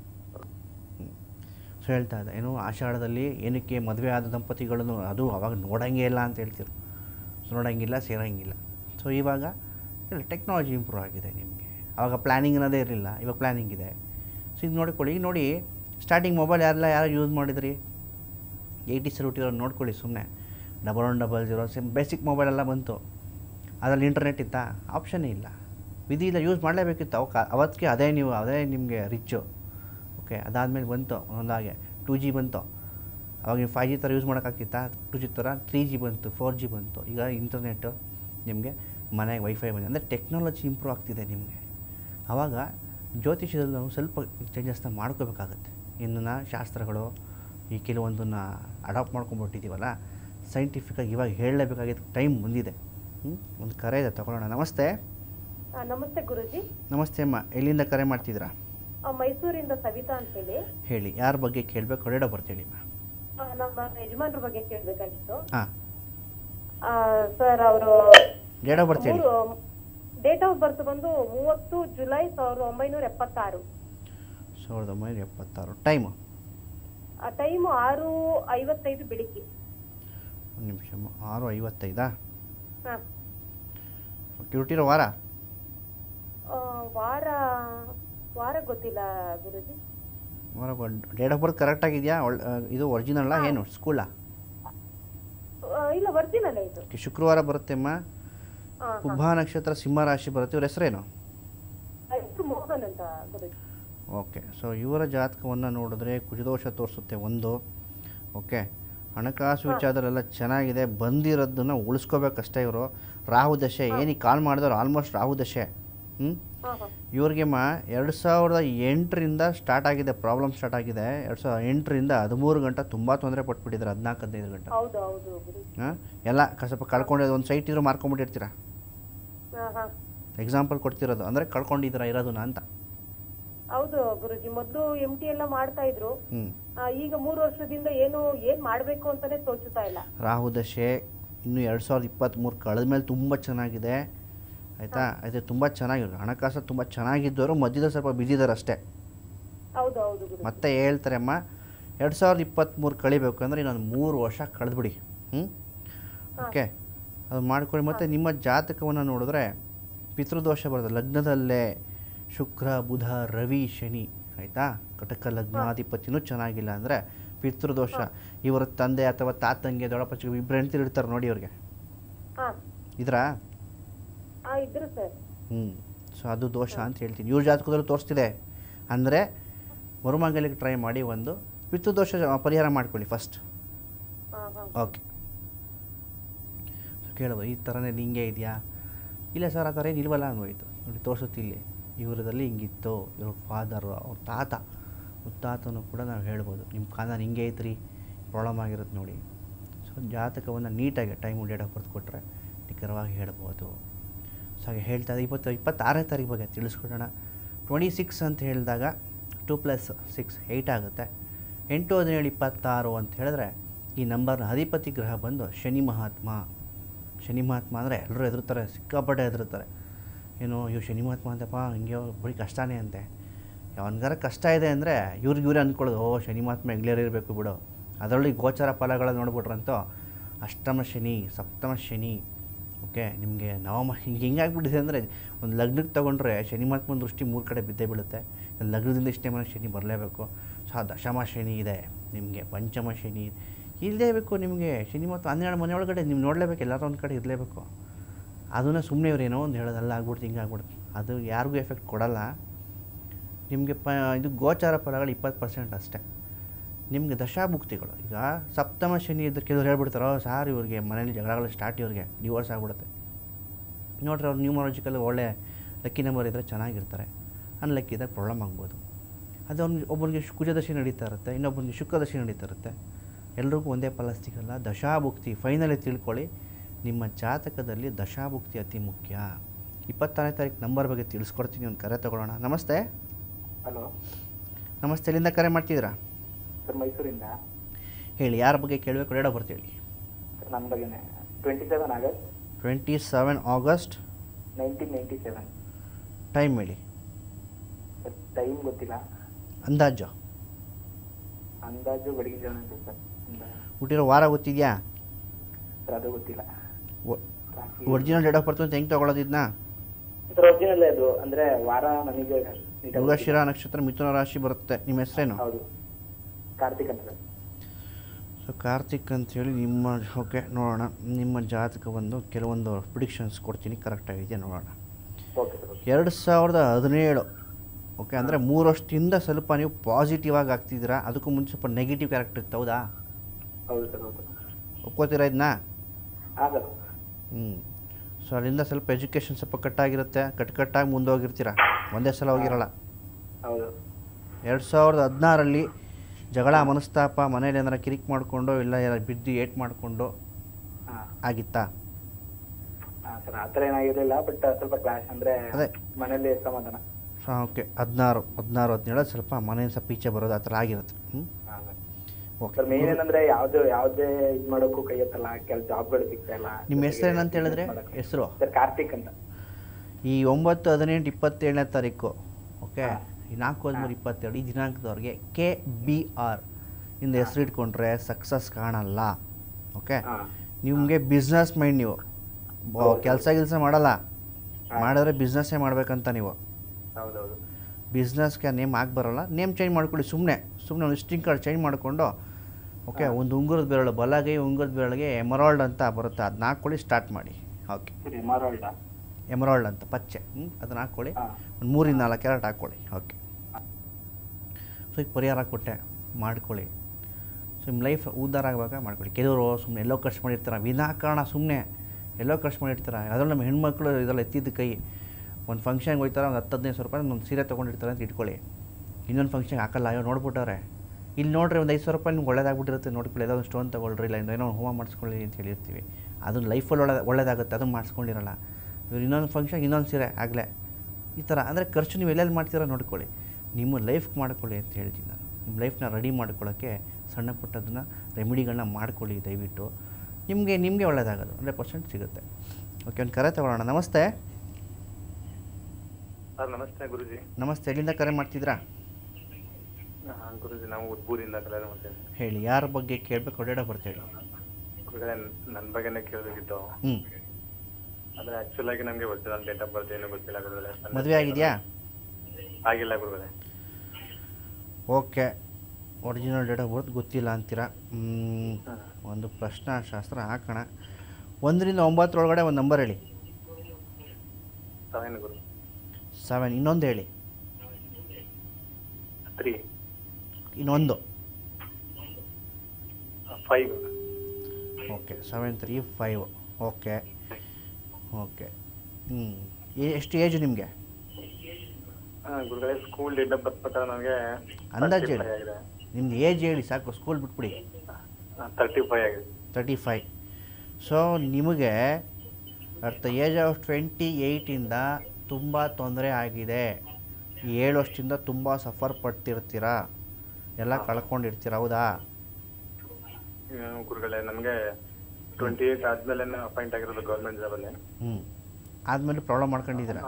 ಸೊ ಹೇಳ್ತಾ ಇದ್ದೆ ಏನು ಆಷಾಢದಲ್ಲಿ ಏನಕ್ಕೆ ಮದುವೆ ಆದ ದಂಪತಿಗಳನ್ನು ಅದು ಅವಾಗ ನೋಡಂಗೇ ಇಲ್ಲ ಅಂತ ಹೇಳ್ತಿರು ಸೊ ನೋಡಂಗಿಲ್ಲ ಸೇರಂಗಿಲ್ಲ. ಸೊ ಇವಾಗ ಇಲ್ಲ ಟೆಕ್ನಾಲಜಿ ಇಂಪ್ರೂವ್ ಆಗಿದೆ ನಿಮಗೆ. ಆವಾಗ ಪ್ಲ್ಯಾನಿಂಗ್ ಅನ್ನೋದೇ ಇರಲಿಲ್ಲ ಇವಾಗ ಪ್ಲ್ಯಾನಿಂಗ್ ಇದೆ. ಸೊ ಇದು ನೋಡಿಕೊಳ್ಳಿ ಈಗ ನೋಡಿ ಸ್ಟಾರ್ಟಿಂಗ್ ಮೊಬೈಲ್ ಯಾರೆಲ್ಲ ಯಾರು ಯೂಸ್ ಮಾಡಿದ್ರಿ? ಏಯ್ಟಿ ಸೆಲ್ಯೂಟಿರೋ ನೋಡ್ಕೊಳ್ಳಿ ಸುಮ್ಮನೆ double one double zero SIM basic ಮೊಬೈಲೆಲ್ಲ ಬಂತು. ಅದರಲ್ಲಿ ಇಂಟರ್ನೆಟ್ ಇತ್ತಾ? ಆಪ್ಷನ್ನೇ ಇಲ್ಲ. ವಿಧಿ ಇಲ್ಲ ಯೂಸ್ ಮಾಡಲೇಬೇಕಿತ್ತು. ಅವಕ್ಕೆ ಅವತ್ತಿಗೆ ಅದೇ ನೀವು, ಅದೇ ನಿಮಗೆ ರಿಚ್ಚು ಓಕೆ ಅದಾದಮೇಲೆ ಬಂತು ಒಂದಾಗೆ ಟೂ ಜಿ ಬಂತು. ಅವಾಗ ನೀವು ಫೈವ್ ಜಿ ಥರ ಯೂಸ್ ಮಾಡೋಕ್ಕಾಗ್ತಿತ್ತಾ? ಟೂ ಜಿ ಥರ ತ್ರೀ ಜಿ ಬಂತು ಫೋರ್ ಜಿ ಬಂತು. ಈಗ ಇಂಟರ್ನೆಟ್ಟು ನಿಮಗೆ ಮನೆಗೆ ವೈಫೈ ಬಂದಿದೆ ಅಂದರೆ ಟೆಕ್ನಾಲಜಿ ಇಂಪ್ರೂವ್ ಆಗ್ತಿದೆ ನಿಮಗೆ. ಆವಾಗ ಜ್ಯೋತಿಷ್ಯದಲ್ಲಿ ನಾವು ಸ್ವಲ್ಪ ಚೇಂಜಸ್ನ ಮಾಡ್ಕೋಬೇಕಾಗತ್ತೆ. ಇನ್ನು ಶಾಸ್ತ್ರಗಳು, ಈ ಕೆಲವೊಂದನ್ನು ಅಡಾಪ್ಟ್ ಮಾಡ್ಕೊಂಡ್ಬಿಟ್ಟಿದ್ದೀವಲ್ಲ ಸೈಂಟಿಫಿಕಾಗಿ ಇವಾಗ ಹೇಳಲೇಬೇಕಾಗಿದ್ದ ಟೈಮ್ ಬಂದಿದೆ. ಹ್ಞೂ ಒಂದು ಕರೆ ಇದೆ ತಗೊಳ್ಳೋಣ. ನಮಸ್ತೆ. ನಮಸ್ತೆ ಗುರುಜಿ. ನಮಸ್ತೆ ಅಮ್ಮ. ಎಲ್ಲಿಂದ ಕರೆ ಮಾಡ್ತಿದ್ದೀರಾ? ಆ, ಮೈಸೂರಿಂದ ಸವಿತಾ ಅಂತ ಹೇಳಿ. ಹೇಳಿ ಯಾರ ಬಗ್ಗೆ ಕೇಳಬೇಕು? ಹೊರಡೋ ಬರ್ತೀಳಿ ಅಮ್ಮ. ನಮ್ಮ ಯಜಮಾನ್ರ ಬಗ್ಗೆ ಕೇಳಬೇಕಾಗಿತ್ತು. ಹಾಂ. ಸರ್ ಅವರು ಡೇಟ್ ಆಫ್ ಬರ್ತ್ ಹೇಳಿ. ಡೇಟ್ ಆಫ್ ಬರ್ತ್ ಬಂದು ಮೂವತ್ತು ಜುಲೈ ಸಾವಿರದ ಒಂಬೈನೂರ ಎಪ್ಪತ್ತಾರು. ಸಾವಿರದ ಒಂಬೈನೂರ ಎಪ್ಪತ್ತಾರು. ಟೈಮು? ಆ ಟೈಮು ಆರು ಐವತ್ತೈದು ಬೆಳಿಗ್ಗೆ. ಒಂದು ನಿಮಿಷ. ಆರು ಐವತ್ತೈದಾ? ಹುಟ್ಟಿರೋ ವಾರ? ವಾರ ವಾರ ಗೊತ್ತಿಲ್ಲ ಗುರುಜಿ. ವಾರ ಡೇಟ್ ಆಫ್ ಬರ್ತ್ ಕರೆಕ್ಟ್ ಆಗಿದೆಯಾ? ಇದು ಒರಿಜಿನಲ್ಲ ಏನು ಸ್ಕೂಲಾ ಇಲ್ಲ ಒರಿಜಿನಲ್ ಇದು. ಶುಕ್ರವಾರ ಬರುತ್ತೆ ಅಮ್ಮ. ಕುಂಭ ನಕ್ಷತ್ರ ಸಿಂಹ ರಾಶಿ ಬರುತ್ತೆ. ಇವ್ರ ಹೆಸರೇನು? ಓಕೆ ಸೊ ಇವರ ಜಾತಕವನ್ನು ನೋಡಿದ್ರೆ ಕುಜದೋಷ ತೋರಿಸುತ್ತೆ ಒಂದು. ಓಕೆ ಹಣಕಾಸು ವಿಚಾರದಲ್ಲೆಲ್ಲ ಚೆನ್ನಾಗಿದೆ ಬಂದಿರೋದನ್ನು ಉಳಿಸ್ಕೋಬೇಕಷ್ಟೇ ಇವರು. ರಾಹು ದಶೆ ಏನಕ್ಕೆ ಕಾಲ್ ಮಾಡಿದ್ರು ಆಲ್ಮೋಸ್ಟ್ ರಾಹು ದಶೆ. ಹ್ಞೂ ಇವ್ರಿಗೆ ಎರಡು ಸಾವಿರದ ಎಂಟರಿಂದ ಸ್ಟಾರ್ಟ್ ಆಗಿದೆ ಪ್ರಾಬ್ಲಮ್ ಸ್ಟಾರ್ಟ್ ಆಗಿದೆ. ಎರಡು ಸಾವಿರದ ಎಂಟರಿಂದ ಹದಿಮೂರು ಗಂಟೆ ತುಂಬ ತೊಂದರೆ ಪಟ್ಬಿಟ್ಟಿದ್ದಾರೆ ಹದಿನಾಲ್ಕು ಹದಿನೈದು ಗಂಟೆ. ಹಾಂ? ಎಲ್ಲ ಸ್ವಲ್ಪ ಕಳ್ಕೊಂಡಿದ್ದು ಒಂದು ಸೈಟ್ ಇದ್ರು ಮಾರ್ಕೊಂಬಿಟ್ಟಿರ್ತೀರಾ ಎಕ್ಸಾಂಪಲ್ ಕೊಡ್ತಿರೋದು. ಅಂದರೆ ಕಳ್ಕೊಂಡಿದ್ದೀರಾ ಇರೋದನ್ನ ಅಂತ. ಹೌದು ಗುರುಜಿ ಮೊದಲು ಎಂ ಟಿ ಎಲ್ಲ ಮಾಡ್ತಾ ಇದ್ರು. ಈಗ ಮೂರು ವರ್ಷದಿಂದ ಏನು ಏನ್ ಮಾಡ್ಬೇಕು ಅಂತಾನೆ ತೋಚುತ್ತಾ ಇಲ್ಲ. ರಾಹು ದಶೆ ಇನ್ನು ಎರಡು ಸಾವಿರದ ಇಪ್ಪತ್ತ್ಮೂರು ಕಳೆದ ಮೇಲೆ ತುಂಬ ಚೆನ್ನಾಗಿದೆ. ಆಯಿತಾ? ಅದೇ ತುಂಬ ಚೆನ್ನಾಗಿದೆ ಹಣಕಾಸು ತುಂಬ ಚೆನ್ನಾಗಿದ್ದವರು ಮಧ್ಯದಲ್ಲಿ ಸ್ವಲ್ಪ ಬಿದ್ದಿದ್ದಾರೆ ಅಷ್ಟೇ. ಹೌದು ಹೌದು ಮತ್ತೆ ಹೇಳ್ತಾರೆ ಅಮ್ಮ ಎರಡು ಸಾವಿರದ ಇಪ್ಪತ್ತ್ಮೂರು ಕಳಿಬೇಕು ಅಂದರೆ ಇನ್ನೊಂದು ಮೂರು ವರ್ಷ ಕಳೆದ್ಬಿಡಿ. ಹ್ಞೂ ಓಕೆ ಅದು ಮಾಡ್ಕೊಳ್ಳಿ. ಮತ್ತೆ ನಿಮ್ಮ ಜಾತಕವನ್ನು ನೋಡಿದ್ರೆ ಪಿತೃದೋಷ ಬರುತ್ತೆ ಲಗ್ನದಲ್ಲೇ. ಶುಕ್ರ ಬುಧ ರವಿ ಶನಿ ಆಯಿತಾ? ಕಟಕ ಲಗ್ನಾಧಿಪತಿನೂ ಚೆನ್ನಾಗಿಲ್ಲ ಅಂದರೆ ಪಿತೃದೋಷ. ಇವರ ತಂದೆ ಅಥವಾ ತಾತಂಗೆ ದೊಡ್ಡಪ್ಪ ಇಬ್ಬರು ಹೆಣ್ತಿರು ಇರ್ತಾರೆ ನೋಡಿ ಅವ್ರಿಗೆ ಇದ್ರ? ಹ್ಞೂ ಸೊ ಅದು ದೋಷ ಅಂತ ಹೇಳ್ತೀನಿ. ಇವ್ರ ಜಾತಕದಲ್ಲಿ ತೋರಿಸ್ತಿದೆ. ಅಂದರೆ ಮರುಮಂಗಲಿಗೆ ಟ್ರೈ ಮಾಡಿ ಒಂದು ಪಿತೃದೋಷ ಪರಿಹಾರ ಮಾಡ್ಕೊಳ್ಳಿ ಫಸ್ಟ್ ಓಕೆ ಕೇಳ್ಬೋದು ಈ ಥರನೇ ನಿಂಗೆ ಇದೆಯಾ? ಇಲ್ಲ ಸರ್ ಆ ಥರ ಏನು ಇಲ್ವಲ್ಲ ಅನ್ಬೋಯ್ತು ನೋಡಿ ತೋರಿಸುತ್ತೆ ಇಲ್ಲಿ. ಇವರದಲ್ಲಿ ಹಿಂಗಿತ್ತು. ಇವ್ರ ಫಾದರು ಅವ್ರ ತಾತ. ಮುತ್ತಾತನೂ ಕೂಡ ನಾವು ಹೇಳ್ಬೋದು ನಿಮ್ಮ ಖಾನದಾನ ಹಿಂಗೆ ಐತ್ರಿ ಪ್ರಾಬ್ಲಮ್ ಆಗಿರುತ್ತೆ ನೋಡಿ. ಸೊ ಜಾತಕವನ್ನು ನೀಟಾಗಿ ಟೈಮ್ ಡೇಟ್ ಆಫ್ ಬರ್ತ್ ಕೊಟ್ಟರೆ ನಿಖರವಾಗಿ ಹೇಳ್ಬೋದು. ಸೊ ಹಾಗೆ ಹೇಳ್ತಾ ಇಪ್ಪತ್ತು, ಇಪ್ಪತ್ತಾರನೇ ತಾರೀಕು ಬಗ್ಗೆ ತಿಳಿಸ್ಕೊಡೋಣ. ಟ್ವೆಂಟಿ ಸಿಕ್ಸ್ ಅಂತ ಹೇಳಿದಾಗ ಟೂ ಪ್ಲಸ್ ಸಿಕ್ಸ್ ಏಯ್ಟ್ ಆಗುತ್ತೆ. ಎಂಟು, ಹದಿನೇಳು, ಇಪ್ಪತ್ತಾರು ಅಂತ ಹೇಳಿದ್ರೆ ಈ ನಂಬರ್ನ ಅಧಿಪತಿ ಗ್ರಹ ಬಂದು ಶನಿ ಮಹಾತ್ಮ. ಶನಿ ಮಹಾತ್ಮ ಅಂದರೆ ಎಲ್ಲರೂ ಹೆದರ್ತಾರೆ ಸಿಕ್ಕಾಪಟ್ಟೆ ಹೆದರ್ತಾರೆ ಏನು ಇವು ಶನಿ ಮಹಾತ್ಮ ಅಂತಪ್ಪ, ಹಿಂಗೆ ಬರೀ ಕಷ್ಟನೇ ಅಂತೆ. ಅವನಿಗಾರ ಕಷ್ಟ ಇದೆ ಅಂದರೆ ಇವ್ರಿಗೆ ಇವರೇ ಅಂದ್ಕೊಳ್ಳೋದು, ಓ ಶನಿ ಮಹಾತ್ಮ ಹೆಗ್ಲೇರಿ ಇರಬೇಕು ಬಿಡು. ಅದರಲ್ಲಿ ಗೋಚಾರ ಫಲಗಳ ನೋಡ್ಬಿಟ್ರಂತೂ ಅಷ್ಟಮ ಶನಿ, ಸಪ್ತಮ ಶನಿ, ಓಕೆ, ನಿಮಗೆ ನವಮ ಹಿಂಗೆ ಹಿಂಗಾಗ್ಬಿಟ್ಟಿದೆ ಅಂದರೆ ಒಂದು ಲಗ್ನಕ್ಕೆ ತೊಗೊಂಡ್ರೆ ಶನಿ ಮಹಾತ್ಮನ ದೃಷ್ಟಿ ಮೂರು ಕಡೆ ಬಿದ್ದೇ ಬೀಳುತ್ತೆ. ಲಗ್ನದಿಂದ ಇಷ್ಟೇ ಮನೆ ಶನಿ ಬರಲೇಬೇಕು. ಸೊ ದಶಮ ಶನಿ ಇದೆ, ನಿಮಗೆ ಪಂಚಮ ಶನಿ ಇರಲೇಬೇಕು ನಿಮಗೆ. ಶನಿ ಮತ್ತು ಹನ್ನೆರಡು ಮನೆ ಒಳಗಡೆ ನೀವು ನೋಡಲೇಬೇಕು ಎಲ್ಲರೂ ಒಂದು ಕಡೆ ಇರಲೇಬೇಕು. ಅದನ್ನು ಸುಮ್ಮನೆ ಇವ್ರು ಏನೋ ಒಂದು ಹೇಳೋದು ಅಲ್ಲ ಆಗ್ಬಿಡ್ತು ಹಿಂಗೆ ಆಗ್ಬಿಡ್ತು ಅದು ಯಾರಿಗೂ ಎಫೆಕ್ಟ್ ಕೊಡಲ್ಲ. ನಿಮಗೆ ಪ, ಇದು ಗೋಚಾರ ಫಲಗಳು ಇಪ್ಪತ್ತು ಪರ್ಸೆಂಟ್ ಅಷ್ಟೇ. ನಿಮಗೆ ದಶಾಭುಕ್ತಿಗಳು. ಈಗ ಸಪ್ತಮ ಶನಿ ಇದ್ರ ಕೆಲವ್ರು ಹೇಳ್ಬಿಡ್ತಾರೋ, ಸಾರ್ ಇವ್ರಿಗೆ ಮನೇಲಿ ಜಗಳಗಳು ಸ್ಟಾರ್ಟ್ ಇವ್ರಿಗೆ ಡಿವೋರ್ಸ್ ಆಗ್ಬಿಡುತ್ತೆ. ನೋಡ್ರಿ ಅವ್ರು ನ್ಯೂಮರಾಲಜಿಕಲ್ ಒಳ್ಳೆ ಲಕ್ಕಿ ನಂಬರ್ ಇದ್ದರೆ ಚೆನ್ನಾಗಿರ್ತಾರೆ. ಅನ್ಲಕ್ಕಿ ಇದ್ದಾಗ ಪ್ರಾಬ್ಲಮ್ ಆಗ್ಬೋದು. ಅದು ಅವ್ನಿಗೆ, ಒಬ್ಬನಿಗೆ ಕುಜದಶಿ ನಡೀತಾ ಇರುತ್ತೆ, ಇನ್ನೊಬ್ಬನಿಗೆ ಶುಕ್ರದಶಿ ನಡೀತಾ ಇರುತ್ತೆ. ಎಲ್ರಿಗೂ ಒಂದೇ ಫಲ ಸಿಗಲ್ಲ. ದಶಾಭುಕ್ತಿ ಫೈನಲಿ ತಿಳ್ಕೊಳ್ಳಿ. ನಿಮ್ಮ ಜಾತಕದಲ್ಲಿ ದಶಾಭುಕ್ತಿ ಅತಿ ಮುಖ್ಯ. ಇಪ್ಪತ್ತಾರನೇ ತಾರೀಕು ನಂಬರ್ ಬಗ್ಗೆ ತಿಳಿಸ್ಕೊಡ್ತೀನಿ ಒಂದು ಕರೆ ತಗೊಳ್ಳೋಣ. ನಮಸ್ತೆ. ಹಲೋ. ನಮಸ್ತೆ ಎಲ್ಲಿಂದ ಕರೆ ಮಾಡ್ತಿದ್ದೀರಾ? ಸರ್ ಮೈಸೂರಿಂದ. ಹೇಳಿ ಯಾರ ಬಗ್ಗೆ ಕೇಳಬೇಕು ರೇಡೋ ಬರ್ತೀವಿ ಸರ್ ನನ್ನ ಬಗ್ಗೆನೇ. Twenty seven August. Twenty seven August. Nineteen ninety seven time ಹೇಳಿ. ಸರ್ ಟೈಮ್ ಗೊತ್ತಿಲ್ಲ. ಅಂದಾಜು. ಅಂದಾಜು ಬೆಳಗಿನ ಜಾವ ಅಂತ ಸರ್ ಹುಟ್ಟಿರೋ ವಾರ ಗೊತ್ತಿದೆಯಾ? ಸರ್ ಅದು ಗೊತ್ತಿಲ್ಲ. ಒರಿಜಿನಲ್ ಡೇಟ್ ಆಫ್ ಬರ್ತ್ ಅಂತ ಹೆಂಗೆ ತೊಗೊಳೋದಿದ್ನ ಒರಿಜಿನಲ್ ಅದು. ಅಂದರೆ ವಾರ ನನಗೆ ಮೃಗಶಿರ ನಕ್ಷತ್ರ ಮಿಥುನ ರಾಶಿ ಬರುತ್ತೆ. ನಿಮ್ಮ ಹೆಸರೇನು? ಕಾರ್ತಿಕ್ ಅಂತ. ಸೊ ಕಾರ್ತಿಕ್ ನಿಮ್ಮ ಓಕೆ ನೋಡೋಣ. ನಿಮ್ಮ ಜಾತಕ ಒಂದು ಕೆಲವೊಂದು ಪ್ರಿಡಿಕ್ಷನ್ಸ್ ಕೊಡ್ತೀನಿ. ಕರೆಕ್ಟಾಗಿದೆಯಾ ನೋಡೋಣ. ಎರಡು ಸಾವಿರದ ಹದಿನೇಳು ಓಕೆ ಅಂದರೆ ಮೂರು ವರ್ಷದಿಂದ ಸ್ವಲ್ಪ ನೀವು ಪಾಸಿಟಿವ್ ಆಗಿ ಆಗ್ತಿದ್ದೀರಾ? ಅದಕ್ಕೂ ಮುಂಚೆ ಸ್ವಲ್ಪ ನೆಗೆಟಿವ್ ಕ್ಯಾರೆಕ್ಟರ್ ಇತ್ತು ಹೌದಾ? ಒಪ್ಕೋತೀರಾ ಇದನ್ನ ಹ್ಞೂ ಸೊ ಅಲ್ಲಿಂದ ಸ್ವಲ್ಪ ಎಜುಕೇಷನ್ ಸ್ವಲ್ಪ ಕಟ್ಟಾಗಿರುತ್ತೆ. ಕಟ್ ಕಟ್ಟಾಗಿ ಮುಂದೆ ಹೋಗಿರ್ತೀರ ಒಂದೇ ಸಲ ಹೋಗಿರಲ್ಲ. ಹೌದು. ಎರಡು ಸಾವಿರದ ಹದಿನಾರಲ್ಲಿ ಜಗಳ ಮನಸ್ತಾಪ ಮನೇಲಿ ಏನಾರ ಕಿರಿಕ್ ಮಾಡಿಕೊಂಡು ಇಲ್ಲ ಏನಾರ ಬಿದ್ದು ಏಟ್ ಮಾಡಿಕೊಂಡು ಆಗಿತ್ತಾ? ಆ ಥರ ಏನಾಗಿರಲಿಲ್ಲ ಬಟ್ ಸ್ವಲ್ಪ ಕ್ಲಾಶ್ ಅಂದರೆ ಅದೇ. ಮನೇಲಿ ಸಮಾಧಾನ. ಹಾಂ ಓಕೆ. ಹದಿನಾರು ಹದಿನಾರು ಹದಿನೇಳು ಸ್ವಲ್ಪ ಮನೆಯಿಂದ ಸ್ವಲ್ಪ ಈಚೆ ಬರೋದು ಆ ಥರ ಆಗಿರುತ್ತೆ. ಹ್ಞೂ ಸರ್ ಮೇನ್ ಏನಂದ್ರೆ ಯಾವ್ದು ಯಾವುದೇ ಇದು ಮಾಡೋಕ್ಕೂ ಕೈ ಎತ್ತಲ್ಲ ಕೆಲ ಜಾಬ್ಗಳು ಸಿಗ್ತಾ ಇಲ್ಲ. ನಿಮ್ಮ ಹೆಸರು ಏನಂತ ಹೇಳಿದ್ರೆ? ಹೆಸರು? ಸರ್ ಕಾರ್ತಿಕ್ ಅಂತ. ಈ ಒಂಬತ್ತು ಹದಿನೆಂಟು ಇಪ್ಪತ್ತೇಳನೇ ತಾರೀಕು ಓಕೆ. ಈ ನಾಲ್ಕು ಹದಿಮೂರು ಇಪ್ಪತ್ತೇಳು ಈ ದಿನಾಂಕದವ್ರಿಗೆ ಕೆ ಬಿ ಆರ್ ಇಂದ ಹೆಸರು ಇಟ್ಕೊಂಡ್ರೆ ಸಕ್ಸಸ್ ಕಾಣಲ್ಲ ಓಕೆ? ನಿಮಗೆ ಬಿಸ್ನೆಸ್ ಮೈಂಡ್ ನೀವು. ಕೆಲಸ ಗಿಲ್ಸ ಮಾಡಲ್ಲ. ಮಾಡಿದ್ರೆ ಬಿಸ್ನೆಸ್ಸೇ ಮಾಡಬೇಕಂತ ನೀವು. ಬಿಸ್ನೆಸ್ಗೆ ನೇಮ್ ಆಗಿ ಬರೋಲ್ಲ ನೇಮ್ ಚೇಂಜ್ ಮಾಡ್ಕೊಳ್ಳಿ ಸುಮ್ಮನೆ ಸುಮ್ಮನೆ ಒಂದು ವಿಸಿಟಿಂಗ್ ಕಾರ್ಡ್ ಚೇಂಜ್ ಮಾಡಿಕೊಂಡು ಓಕೆ ಒಂದು ಉಂಗುರದ ಬೆರಳು ಬಲಗೈ ಉಂಗುರದ ಬೆರಳಿಗೆ ಎಮರಾಲ್ಡ್ ಅಂತ ಬರುತ್ತೆ. ಅದನ್ನ ಹಾಕ್ಕೊಳ್ಳಿ ಸ್ಟಾರ್ಟ್ ಮಾಡಿ. ಓಕೆ. ಎಮರಾಲ್ಡ್. ಅಂತ ಪಚ್ಚೆ. ಹ್ಞೂ ಅದನ್ನ ಹಾಕ್ಕೊಳ್ಳಿ ಒಂದು ಮೂರಿಂದ ನಾಲ್ಕು ಕ್ಯಾರೆಟ್ ಹಾಕ್ಕೊಳ್ಳಿ ಓಕೆ. ಸೊ ಈಗ ಪರಿಹಾರ ಕೊಟ್ಟೆ. ಮಾಡ್ಕೊಳ್ಳಿ. ಸೊ ನಿಮ್ಮ ಲೈಫ್ ಉದ್ಧಾರ ಆಗುವಾಗ ಮಾಡ್ಕೊಳ್ಳಿ. ಕೆಲವರು ಸುಮ್ಮನೆ ಎಲ್ಲೋ ಖರ್ಚು ಮಾಡಿರ್ತಾರೆ. ವಿನಾಕಾರಣ ಸುಮ್ಮನೆ ಎಲ್ಲೋ ಖರ್ಚು ಮಾಡಿರ್ತಾರೆ. ಅದರಲ್ಲಿ ನಮ್ಮ ಹೆಣ್ಮಕ್ಳು ಇದೆಲ್ಲ ಎತ್ತಿದ್ದ ಕೈ. ಒಂದು ಫಂಕ್ಷನ್ಗೆ ಹೋಗ್ತಾರೆ ಒಂದು ಹತ್ತು ಹದಿನೈದು ಸಾವಿರ ರೂಪಾಯಿ ಒಂದು ಸೀರೆ ತೊಗೊಂಡಿರ್ತಾರೆ ಅಂತ ಇಟ್ಕೊಳ್ಳಿ. ಇನ್ನೊಂದು ಫಂಕ್ಷನ್ಗೆ ಹಾಕಲ್ಲ. ಅಯ್ಯೋ ನೋಡ್ಬಿಟ್ಟವ್ರೆ. ಇಲ್ಲಿ ನೋಡ್ರಿ ಒಂದು ಐದು ಸಾವಿರ ರೂಪಾಯಿ ನಿಮ್ಗೆ ಒಳ್ಳೇದಾಗ್ಬಿಟ್ಟಿರುತ್ತೆ. ನೋಡ್ಕೊಳ್ಳಿ ಯಾವುದೋ ಒಂದು ಸ್ಟೋನ್ ತೊಗೊಳ್ರಿ ಇಲ್ಲ ಏನೋ ಒಂದು ಹೋಮ ಮಾಡಿಸ್ಕೊಳ್ಳಿ ಅಂತ ಹೇಳಿರ್ತೀವಿ. ಅದನ್ನು ಲೈಫಲ್ಲಿ ಒಳ್ಳೆ ಒಳ್ಳೇದಾಗುತ್ತೆ ಅದನ್ನು ಮಾಡಿಸ್ಕೊಂಡಿರಲ್ಲ. ಇವ್ರು ಇನ್ನೊಂದು ಫಂಕ್ಷನ್ ಇನ್ನೊಂದು ಸೀರೆ ಆಗಲೇ. ಈ ಥರ ಅಂದರೆ ಖರ್ಚು ನೀವು ಎಲ್ಲೆಲ್ಲಿ ಮಾಡ್ತೀರ ನೋಡ್ಕೊಳ್ಳಿ. ನಿಮ್ಮ ಲೈಫ್ ಮಾಡ್ಕೊಳ್ಳಿ ಅಂತ ಹೇಳ್ತೀನಿ ನಾನು. ನಿಮ್ಮ ಲೈಫ್ನ ರೆಡಿ ಮಾಡ್ಕೊಳ್ಳೋಕ್ಕೆ ಸಣ್ಣ ಪುಟ್ಟದನ್ನ ರೆಮಿಡಿಗಳನ್ನ ಮಾಡ್ಕೊಳ್ಳಿ ದಯವಿಟ್ಟು. ನಿಮಗೆ ನಿಮಗೆ ಒಳ್ಳೆಯದಾಗೋದು ಹಂಡ್ರೆಡ್ ಪರ್ಸೆಂಟ್ ಸಿಗುತ್ತೆ. ಓಕೆ ಒಂದು ಕರೆ ತಗೊಳ್ಳೋಣ. ನಮಸ್ತೆ. ಸರ್ ನಮಸ್ತೆ ಗುರುಜಿ. ನಮಸ್ತೆ ಎಲ್ಲಿಂದ ಕರೆ ಮಾಡ್ತಿದ್ರಾ ಹಾಂ ಗುರುಜಿ ನಾವು ಉದ್ಬೂರಿಂದ ಮಾಡ್ತೇವೆ. ಹೇಳಿ ಯಾರ ಬಗ್ಗೆ ಕೇಳಬೇಕು ಓಡಾಡ ಬರ್ತೇಳಿ ಗುರುಗಳೇ ನನ್ನ ಬಗ್ಗೆನೇ ಕೇಳಬೇಕಿತ್ತು. ಹ್ಞೂ ಆದರೆ ಆ್ಯಕ್ಚುಲ್ ಆಗಿ ನಮಗೆ ಗೊತ್ತಿಲ್ಲ ಡೇಟ್ ಆಫ್ ಬರ್ತ್ ಏನು ಗೊತ್ತಿಲ್ಲ ಗುರುಗಳೇ. ಮದುವೆ ಆಗಿದೆಯಾ? ಆಗಿಲ್ಲ ಗುರುಗಳೇ. Okay original date of birth ಗೊತ್ತಿಲ್ಲ ಅಂತೀರಾ? ಹ್ಮ್, ಒಂದು ಪ್ರಶ್ನಾಶಾಸ್ತ್ರ ಹಾಕೋಣ. ಒಂದರಿಂದ ಒಂಬತ್ತರೊಳಗಡೆ ಒಂದು ನಂಬರ್ ಹೇಳಿ. ಸೆವೆನ್ ಗುರು. ಸೆವೆನ್ ಇನ್ನೊಂದು ಹೇಳಿ. ತ್ರೀ ಇನ್ನೊಂದು. Five okay seven three five okay okay ಹ್ಞೂ ಎಷ್ಟು ಏಜ್ ನಿಮಗೆ? ಸ್ಕೂಲ್ ಡೇಟ್ ಆಫ್ ಬರ್ತ್ ಪ್ರಕಾರ ನನಗೆ ಅಂದಾಜು ಹೇಳಿ. ನಿಮ್ದು ಏಜ್ ಹೇಳಿ ಸಾಕು ಸ್ಕೂಲ್ ಬಿಟ್ಬಿಡಿ. ತರ್ಟಿ ಫೈವ್ ಆಗಿದೆ. ತರ್ಟಿ ಫೈವ್ ಸೊ ನಿಮಗೆ ಅರ್ಥ ದ ಏಜ್ ಆಫ್ ಟ್ವೆಂಟಿ ಏಯ್ಟಿಂದ ತುಂಬ ತೊಂದರೆ ಆಗಿದೆ. ಏಳು ವರ್ಷದಿಂದ ತುಂಬ ಸಫರ್ ಪಡ್ತಿರ್ತೀರ? ಎಲ್ಲ ಕಳ್ಕೊಂಡಿರ್ತೀರ ಹೌದಾ? ಗುರುಗಳೇ ನಮಗೆ ಟ್ವೆಂಟಿ ಏಯ್ಟ್ ಆದ್ಮೇಲೆ ಅಪಾಯಿಂಟ್ ಆಗಿರೋದು ಗೌರ್ಮೆಂಟ್ ಜಾಬಲ್ಲಿ ಹ್ಞೂ ಆದಮೇಲೆ ಪ್ರಾಬ್ಲಮ್ ಮಾಡ್ಕೊಂಡಿದ್ದೀರಾ?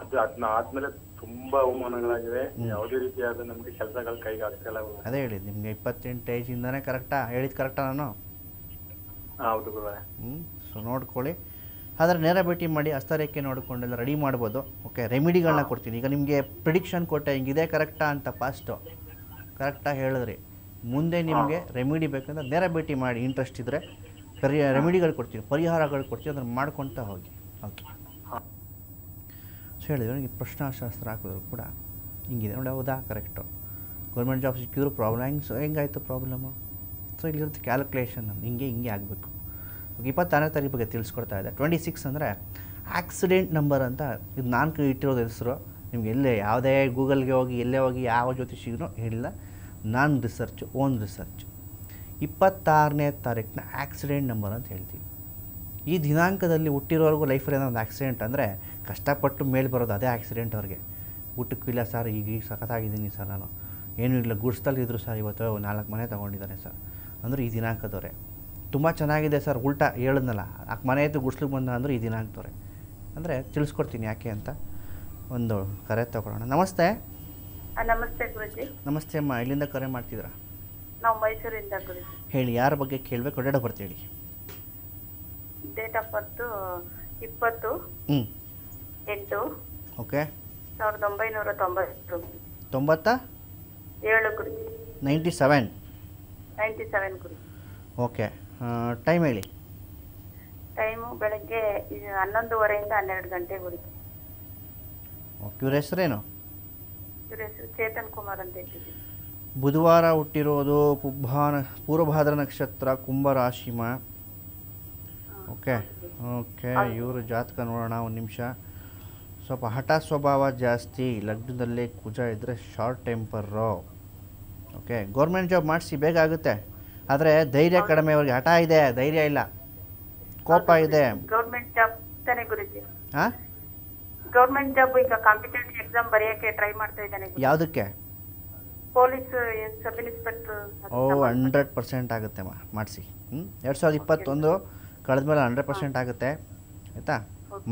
ಅದು ಅದನ್ನ ಆದ್ಮೇಲೆ ತುಂಬಾ ಅವಮಾನಗಳಾಗಿವೆ. ಯಾವುದೇ ರೀತಿಯಾದ ನಮಗೆ ಕೆಲಸಗಳು ಕೈಗೆ ಆಗ್ತಿಲ್ಲ. ಅದೇ ಹೇಳಿದ್ ನಿಮಗೆ ಇಪ್ಪತ್ತೆಂಟು ಏಜಿಂದಾನೆ ಕರೆಕ್ಟಾ ಹೇಳಿದ್ ಕರೆಕ್ಟಾ ನಾನು? ಹೌದು ಗುರುಗಳೇ. ಹ್ಞೂ ಸೊ ನೋಡ್ಕೊಳ್ಳಿ. ಆದರೆ ನೇರ ಭೇಟಿ ಮಾಡಿ ಅಸ್ತರೇಖೆ ನೋಡಿಕೊಂಡೆಲ್ಲ ರೆಡಿ ಮಾಡ್ಬೋದು. ಓಕೆ ರೆಮಿಡಿಗಳನ್ನ ಕೊಡ್ತೀನಿ. ಈಗ ನಿಮಗೆ ಪ್ರಿಡಿಕ್ಷನ್ ಕೊಟ್ಟೆ ಹಿಂಗಿದೆ ಕರೆಕ್ಟಾ ಅಂತ ಫಾಸ್ಟು ಕರೆಕ್ಟಾಗಿ ಹೇಳಿದ್ರಿ. ಮುಂದೆ ನಿಮಗೆ ರೆಮಿಡಿ ಬೇಕಂದ್ರೆ ನೇರ ಭೇಟಿ ಮಾಡಿ ಇಂಟ್ರೆಸ್ಟ್ ಇದ್ದರೆ ಪರಿ ರೆಮಿಡಿಗಳು ಕೊಡ್ತೀವಿ ಪರಿಹಾರಗಳು ಕೊಡ್ತೀವಿ ಅದನ್ನು ಮಾಡ್ಕೊತಾ ಹೋಗಿ. ಓಕೆ ಸೊ ಹೇಳಿದ್ರು ನನಗೆ ಪ್ರಶ್ನಾಶಾಸ್ತ್ರ ಹಾಕಿದ್ರು ಕೂಡ ಹಿಂಗಿದೆ. ನೋಡಿ ಹೌದಾ? ಕರೆಕ್ಟು ಗೌರ್ಮೆಂಟ್ ಜಾಬ್ ಸಿಕ್ಕಿದ್ರು ಪ್ರಾಬ್ಲಮ್ ಹೆಂಗೆ ಸೊ ಹೆಂಗಾಯಿತು ಪ್ರಾಬ್ಲಮ್ಮು ಸೊ ಇಲ್ಲಿರುತ್ತೆ ಕ್ಯಾಲ್ಕುಲೇಷನ್ ಹಿಂಗೆ ಹಿಂಗೆ ಆಗಬೇಕು. ಇಪ್ಪತ್ತಾರನೇ ತಾರೀಕು ಬಗ್ಗೆ ತಿಳಿಸ್ಕೊಡ್ತಾ ಇದೆ ಟ್ವೆಂಟಿ ಸಿಕ್ಸ್ ಅಂದರೆ ಆಕ್ಸಿಡೆಂಟ್ ನಂಬರ್ ಅಂತ ಇದು ನಾನು ಇಟ್ಟಿರೋದು ಹೆಸರು. ನಿಮ್ಗೆ ಎಲ್ಲೇ ಯಾವುದೇ ಗೂಗಲ್ಗೆ ಹೋಗಿ ಎಲ್ಲೇ ಹೋಗಿ ಯಾವ ಜ್ಯೋತಿಷಿಗೂ ಹೇಳಿಲ್ಲ. ನಾನು ರಿಸರ್ಚ್ ಓನ್ ರಿಸರ್ಚ್ ಇಪ್ಪತ್ತಾರನೇ ತಾರೀಕಿನ ಆಕ್ಸಿಡೆಂಟ್ ನಂಬರ್ ಅಂತ ಹೇಳ್ತೀವಿ. ಈ ದಿನಾಂಕದಲ್ಲಿ ಹುಟ್ಟಿರೋರ್ಗೂ ಲೈಫಲ್ಲಿ ಏನೋ ಒಂದು ಆಕ್ಸಿಡೆಂಟ್ ಅಂದರೆ ಕಷ್ಟಪಟ್ಟು ಮೇಲೆ ಬರೋದು ಅದೇ ಆಕ್ಸಿಡೆಂಟ್ ಅವ್ರಿಗೆ. ಊಟಕ್ಕಿಲ್ಲ ಸರ್ ಈಗ ಈಗ ಸಖತ್ತಾಗಿದ್ದೀನಿ ಸರ್ ನಾನು. ಏನೂ ಇಲ್ಲ, ಗುಡ್ಸ್ದಲ್ಲಿ ಇದ್ದರು ಸರ್ ಇವತ್ತು ನಾಲ್ಕು ಮನೆ ತೊಗೊಂಡಿದ್ದಾನೆ ಸರ್ ಅಂದರೆ ಈ ದಿನಾಂಕದವರೆ. ತುಂಬ ಚೆನ್ನಾಗಿದೆ ಸರ್ ಉಲ್ಟಾ ಹೇಳಿದ್ನಲ್ಲ, ನಾಲ್ಕು ಮನೆ ಇದ್ದು ಗುಡ್ಸ್ಲಿಗೆ ಬಂದ ಅಂದರೆ ಈ ದಿನಾಂಕದವ್ರೆ. ಅಂದರೆ ತಿಳಿಸ್ಕೊಡ್ತೀನಿ ಯಾಕೆ ಅಂತ ಒಂದು ಕರೆ ತಗೊಳ್ಳೋಣ. ನಮಸ್ತೆ. ನಮಸ್ತೆ ಗುರುಜಿ. ನಮಸ್ತೆ ಅಮ್ಮ ಇಲ್ಲಿಂದ ಕರೆ ಮಾಡ್ತಿದ್ದೀರಾ? ನಾವು ಮೈಸೂರಿಂದ ಗುರುಜಿ. ಹೇಳಿ ಯಾರ ಬಗ್ಗೆ ಕೇಳಬೇಕು? ಹೊಡೆಡ ಬರ್ತೀವಿ ಡೇಟ್ ಆಫ್ ಬರ್ತು ಇಪ್ಪತ್ತು ಹ್ಞೂ ಎಂಟು ಓಕೆ ಸಾವಿರದ ಒಂಬೈನೂರ ತೊಂಬತ್ತು. ತೊಂಬತ್ತ? ಏಳು ಗುರುಜಿ. ನೈಂಟಿ ಸೆವೆನ್ ನೈಂಟಿ ಸೆವೆನ್ ಗುರುಜಿ ಓಕೆ ಟೈಮ್ ಹೇಳಿ. ಟೈಮು ಬೆಳಗ್ಗೆ ಹನ್ನೊಂದುವರೆಯಿಂದ ಹನ್ನೆರಡು ಗಂಟೆ ಗುರುಜಿ. ಓಕೆ ಇವ್ರ ಹೆಸರೇನು ಚೇತನ್ ಕುಮಾರ್ ಅಂತ ಬುಧವಾರ ಹುಟ್ಟಿರೋದು ಪುಬ್ಬಾನ ಪೂರ್ವಭಾದ್ರ ನಕ್ಷತ್ರ ಕುಂಭರಾಶಿಮ ಓಕೆ ಓಕೆ ಇವರು ಜಾತಕ ನೋಡೋಣ ಒಂದು ನಿಮಿಷ. ಸ್ವಲ್ಪ ಹಠ ಸ್ವಭಾವ ಜಾಸ್ತಿ ಲಗ್ನದಲ್ಲಿ ಕುಜ ಇದ್ದರೆ short temper okay government job ಮಾಡಿಸಿ ಬೇಗ ಆಗುತ್ತೆ. ಆದರೆ ಧೈರ್ಯ ಕಡಿಮೆ ಅವ್ರಿಗೆ ಹಠ ಇದೆ ಧೈರ್ಯ ಇಲ್ಲ. ಕೋಪ ಇದೆ. ಗೌರ್ಮೆಂಟ್ ಜಾಬ್ ಹಾಂ? ಗೌರ್ಮೆಂಟ್ ಜಾಬ್ ಈಗ ಕಾಂಪಿಟೇಟಿವ್ ಎಕ್ಸಾಮ್ ಬರೆಯಕ್ಕೆ ಟ್ರೈ ಮಾಡ್ತಾ ಇದ್ದಾನೆ ಯಾವುದಕ್ಕೆ? ಪೊಲೀಸ್ ಸಬ್ ಇನ್ಸ್ಪೆಕ್ಟರ್ ಓ ಹಂಡ್ರೆಡ್ ಪರ್ಸೆಂಟ್ ಆಗುತ್ತೆ ಮಾ ಮಾಡಿಸಿ. ಹ್ಞೂ ಎರಡು ಸಾವಿರದ ಇಪ್ಪತ್ತೊಂದು ಕಳೆದ್ಮೇಲೆ ಹಂಡ್ರೆಡ್ ಪರ್ಸೆಂಟ್ ಆಗುತ್ತೆ. ಆಯಿತಾ?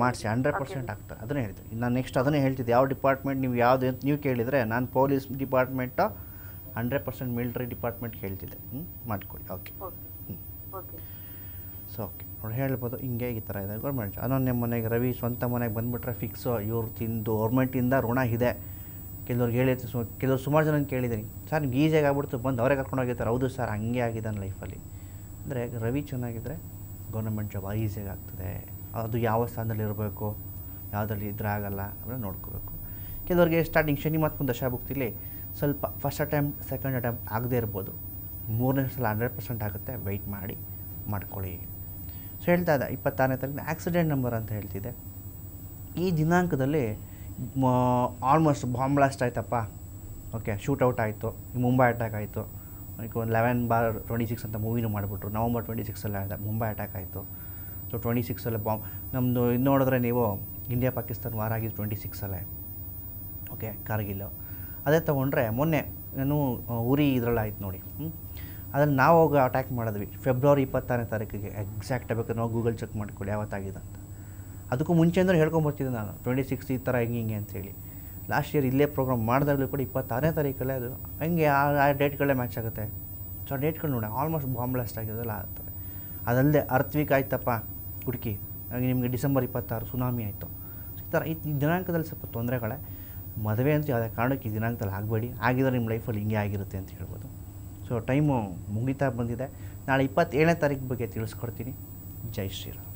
ಮಾಡಿಸಿ ಹಂಡ್ರೆಡ್ ಪರ್ಸೆಂಟ್ ಆಗ್ತಾರೆ ಅದನ್ನೇ ಹೇಳ್ತೀನಿ ನಾನು ನೆಕ್ಸ್ಟ್ ಅದನ್ನೇ ಹೇಳ್ತಿದ್ದೆ. ಯಾವ ಡಿಪಾರ್ಟ್ಮೆಂಟ್ ನೀವು ಯಾವುದು ಅಂತ ನೀವು ಕೇಳಿದರೆ ನಾನು police department hundred percent military department ಹೇಳ್ತಿದ್ದೆ. ಹ್ಞೂ ಮಾಡ್ಕೊಳ್ಳಿ. ಓಕೆ ಹ್ಞೂ ಓಕೆ ಸೊ ಓಕೆ ನೋಡಿ ಹೇಳ್ಬೋದು, ಹಿಂಗೆ ಈ ಥರ ಇದೆ ಗೌರ್ಮೆಂಟ್ ಅನ್ನೊಂದೇ ಮನೆಗೆ ರವಿ ಸ್ವಂತ ಮನೆಗೆ ಬಂದುಬಿಟ್ರೆ ಫಿಕ್ಸು ಇವ್ರು ತಿಂದು ಗೌರ್ಮೆಂಟಿಂದ ಋಣ ಇದೆ. ಕೆಲವ್ರಿಗೆ ಹೇಳಿದ್ರು ಸು ಕೆಲವ್ರು ಸುಮಾರು ಜನ ಕೇಳಿದ್ದೀನಿ, ಸರ್, ನಿಮ್ಗೆ ಈಸಿಯಾಗಿ ಆಗ್ಬಿಡ್ತು, ಬಂದು ಅವರೇ ಕರ್ಕೊಂಡು ಹೋಗಿರ್ತಾರೆ. ಹೌದು ಸರ್, ಹಂಗೆ ಆಗಿದೆ ನನ್ನ ಲೈಫಲ್ಲಿ ಅಂದರೆ ರವಿ ಚೆನ್ನಾಗಿದ್ದರೆ ಗೌರ್ಮೆಂಟ್ ಜಾಬ್ ಈಸಿಯಾಗಿ ಆಗ್ತದೆ. ಅದು ಯಾವ ಸ್ಥಾನದಲ್ಲಿ ಇರಬೇಕು, ಯಾವುದ್ರಲ್ಲಿ ಇದ್ರೆ ಆಗಲ್ಲ ಅದನ್ನು ನೋಡ್ಕೋಬೇಕು. ಕೆಲವ್ರಿಗೆ ಸ್ಟಾರ್ಟಿಂಗ್ ಶನಿ ಮತ್ತು ದಶಾಭುಕ್ತಿಲಿ ಸ್ವಲ್ಪ ಫಸ್ಟ್ ಅಟೆಂಪ್ಟ್ ಸೆಕೆಂಡ್ ಅಟೆಂಪ್ಟ್ ಆಗದೇ ಇರ್ಬೋದು. ಮೂರನೇ ಸಲ ಹಂಡ್ರೆಡ್ ಪರ್ಸೆಂಟ್ ಆಗುತ್ತೆ ವೆಯ್ಟ್ ಮಾಡಿ, ಮಾಡ್ಕೊಳ್ಳಿ. ಸೊ ಹೇಳ್ತಾ ಇದ್ದ, ಇಪ್ಪತ್ತಾರನೇ ತಾರೀಕಿನ ಆಕ್ಸಿಡೆಂಟ್ ನಂಬರ್ ಅಂತ ಹೇಳ್ತಿದ್ದೆ. ಈ ದಿನಾಂಕದಲ್ಲಿ ಆಲ್ಮೋಸ್ಟ್ ಬಾಂಬ್ ಬ್ಲಾಸ್ಟ್ ಆಯ್ತಪ್ಪ. ಓಕೆ ಶೂಟೌಟ್ ಆಯಿತು. ಮುಂಬೈ ಅಟ್ಯಾಕ್ ಆಯಿತು. ಈಗ ಒಂದು ಲೆವೆನ್ ಬಾರ್ ಟ್ವೆಂಟಿ ಸಿಕ್ಸ್ ಅಂತ ಮೂವಿನೂ ಮಾಡಿಬಿಟ್ರು. ನವಂಬರ್ ಟ್ವೆಂಟಿ ಸಿಕ್ಸಲ್ಲಿ ಆಯಿತು. ಮುಂಬೈ ಅಟ್ಯಾಕ್ ಆಯಿತು. ಸೊ ಟ್ವೆಂಟಿ ಸಿಕ್ಸಲ್ಲಿ ಬಾಂಬ್ ನಮ್ಮದು ಇದು ನೋಡಿದ್ರೆ ನೀವು ಇಂಡಿಯಾ ಪಾಕಿಸ್ತಾನ ವಾರ ಆಗಿದ್ದು ಟ್ವೆಂಟಿ ಸಿಕ್ಸಲ್ಲೇ ಓಕೆ ಕಾರ್ಗಿಲ್ಲು ಅದೇ ತೊಗೊಂಡ್ರೆ ಮೊನ್ನೆ, ನಾನು ಉರಿ ಇದರಲ್ಲಾಯ್ತು ನೋಡಿ. ಅದನ್ನು ನಾವು ಹೋಗಿ ಅಟ್ಯಾಕ್ ಮಾಡಿದ್ವಿ. ಫೆಬ್ರವರಿ ಇಪ್ಪತ್ತಾರನೇ ತಾರೀಕಿಗೆ. ಎಕ್ಸಾಕ್ಟ್ ಬೇಕಾದ್ರೆ ನಾವು ಗೂಗಲ್ ಚೆಕ್ ಮಾಡ್ಕೊಳ್ಳಿ, ಯಾವತ್ತಾಗಿದೆ ಅಂತ. ಅದಕ್ಕೂ ಮುಂಚೆ ಅಂದರೆ ಹೇಳ್ಕೊಂಬರ್ತಿದ್ದೆ ನಾನು. ಟ್ವೆಂಟಿ ಸಿಕ್ಸ್ ಈ ಥರ ಹಿಂಗೆ ಹಿಂಗೆ ಅಂತೇಳಿ. ಲಾಸ್ಟ್ ಇಯರ್ ಇಲ್ಲೇ ಪ್ರೋಗ್ರಾಮ್ ಮಾಡಿದಾಗಲೂ ಕೂಡ ಇಪ್ಪತ್ತಾರನೇ ತಾರೀಕಲ್ಲೇ ಅದು. ಹಂಗೆ ಆ ಡೇಟ್ಗಳೇ ಮ್ಯಾಚ್ ಆಗುತ್ತೆ. ಸೊ ಆ ಡೇಟ್ಗಳು ನೋಡಿ ಆಲ್ಮೋಸ್ಟ್ ಬಾಂಬ್ ಬ್ಲಾಸ್ಟ್ ಆಗಿರೋದೆಲ್ಲ ಆಗ್ತದೆ ಅದಲ್ಲದೆ ಅರ್ತ್ ವೀಕ್ ಆಯ್ತಪ್ಪ, ಹುಡುಕಿ. ಹಾಗೆ ನಿಮಗೆ ಡಿಸೆಂಬರ್ ಇಪ್ಪತ್ತಾರು ಸುನಾಮಿ ಆಯಿತು. ಈ ಥರ ಈ ದಿನಾಂಕದಲ್ಲಿ ಸ್ವಲ್ಪ ತೊಂದರೆಗಳೇ. ಮದುವೆ ಅಂತ ಯಾವುದೇ ಕಾರಣಕ್ಕೆ ಈ ದಿನಾಂಕದಲ್ಲಿ ಆಗಬೇಡಿ. ಆಗಿದ್ರೆ ನಿಮ್ಮ ಲೈಫಲ್ಲಿ ಹಿಂಗೆ ಆಗಿರುತ್ತೆ ಅಂತ ಹೇಳ್ಬೋದು. ಸೊ ಟೈಮು ಮುಗಿತಾ ಬಂದಿದೆ. ನಾಳೆ ಇಪ್ಪತ್ತೇಳನೇ ತಾರೀಕು ಬಗ್ಗೆ ತಿಳಿಸ್ಕೊಡ್ತೀನಿ. ಜೈ ಶ್ರೀರಾಮ್.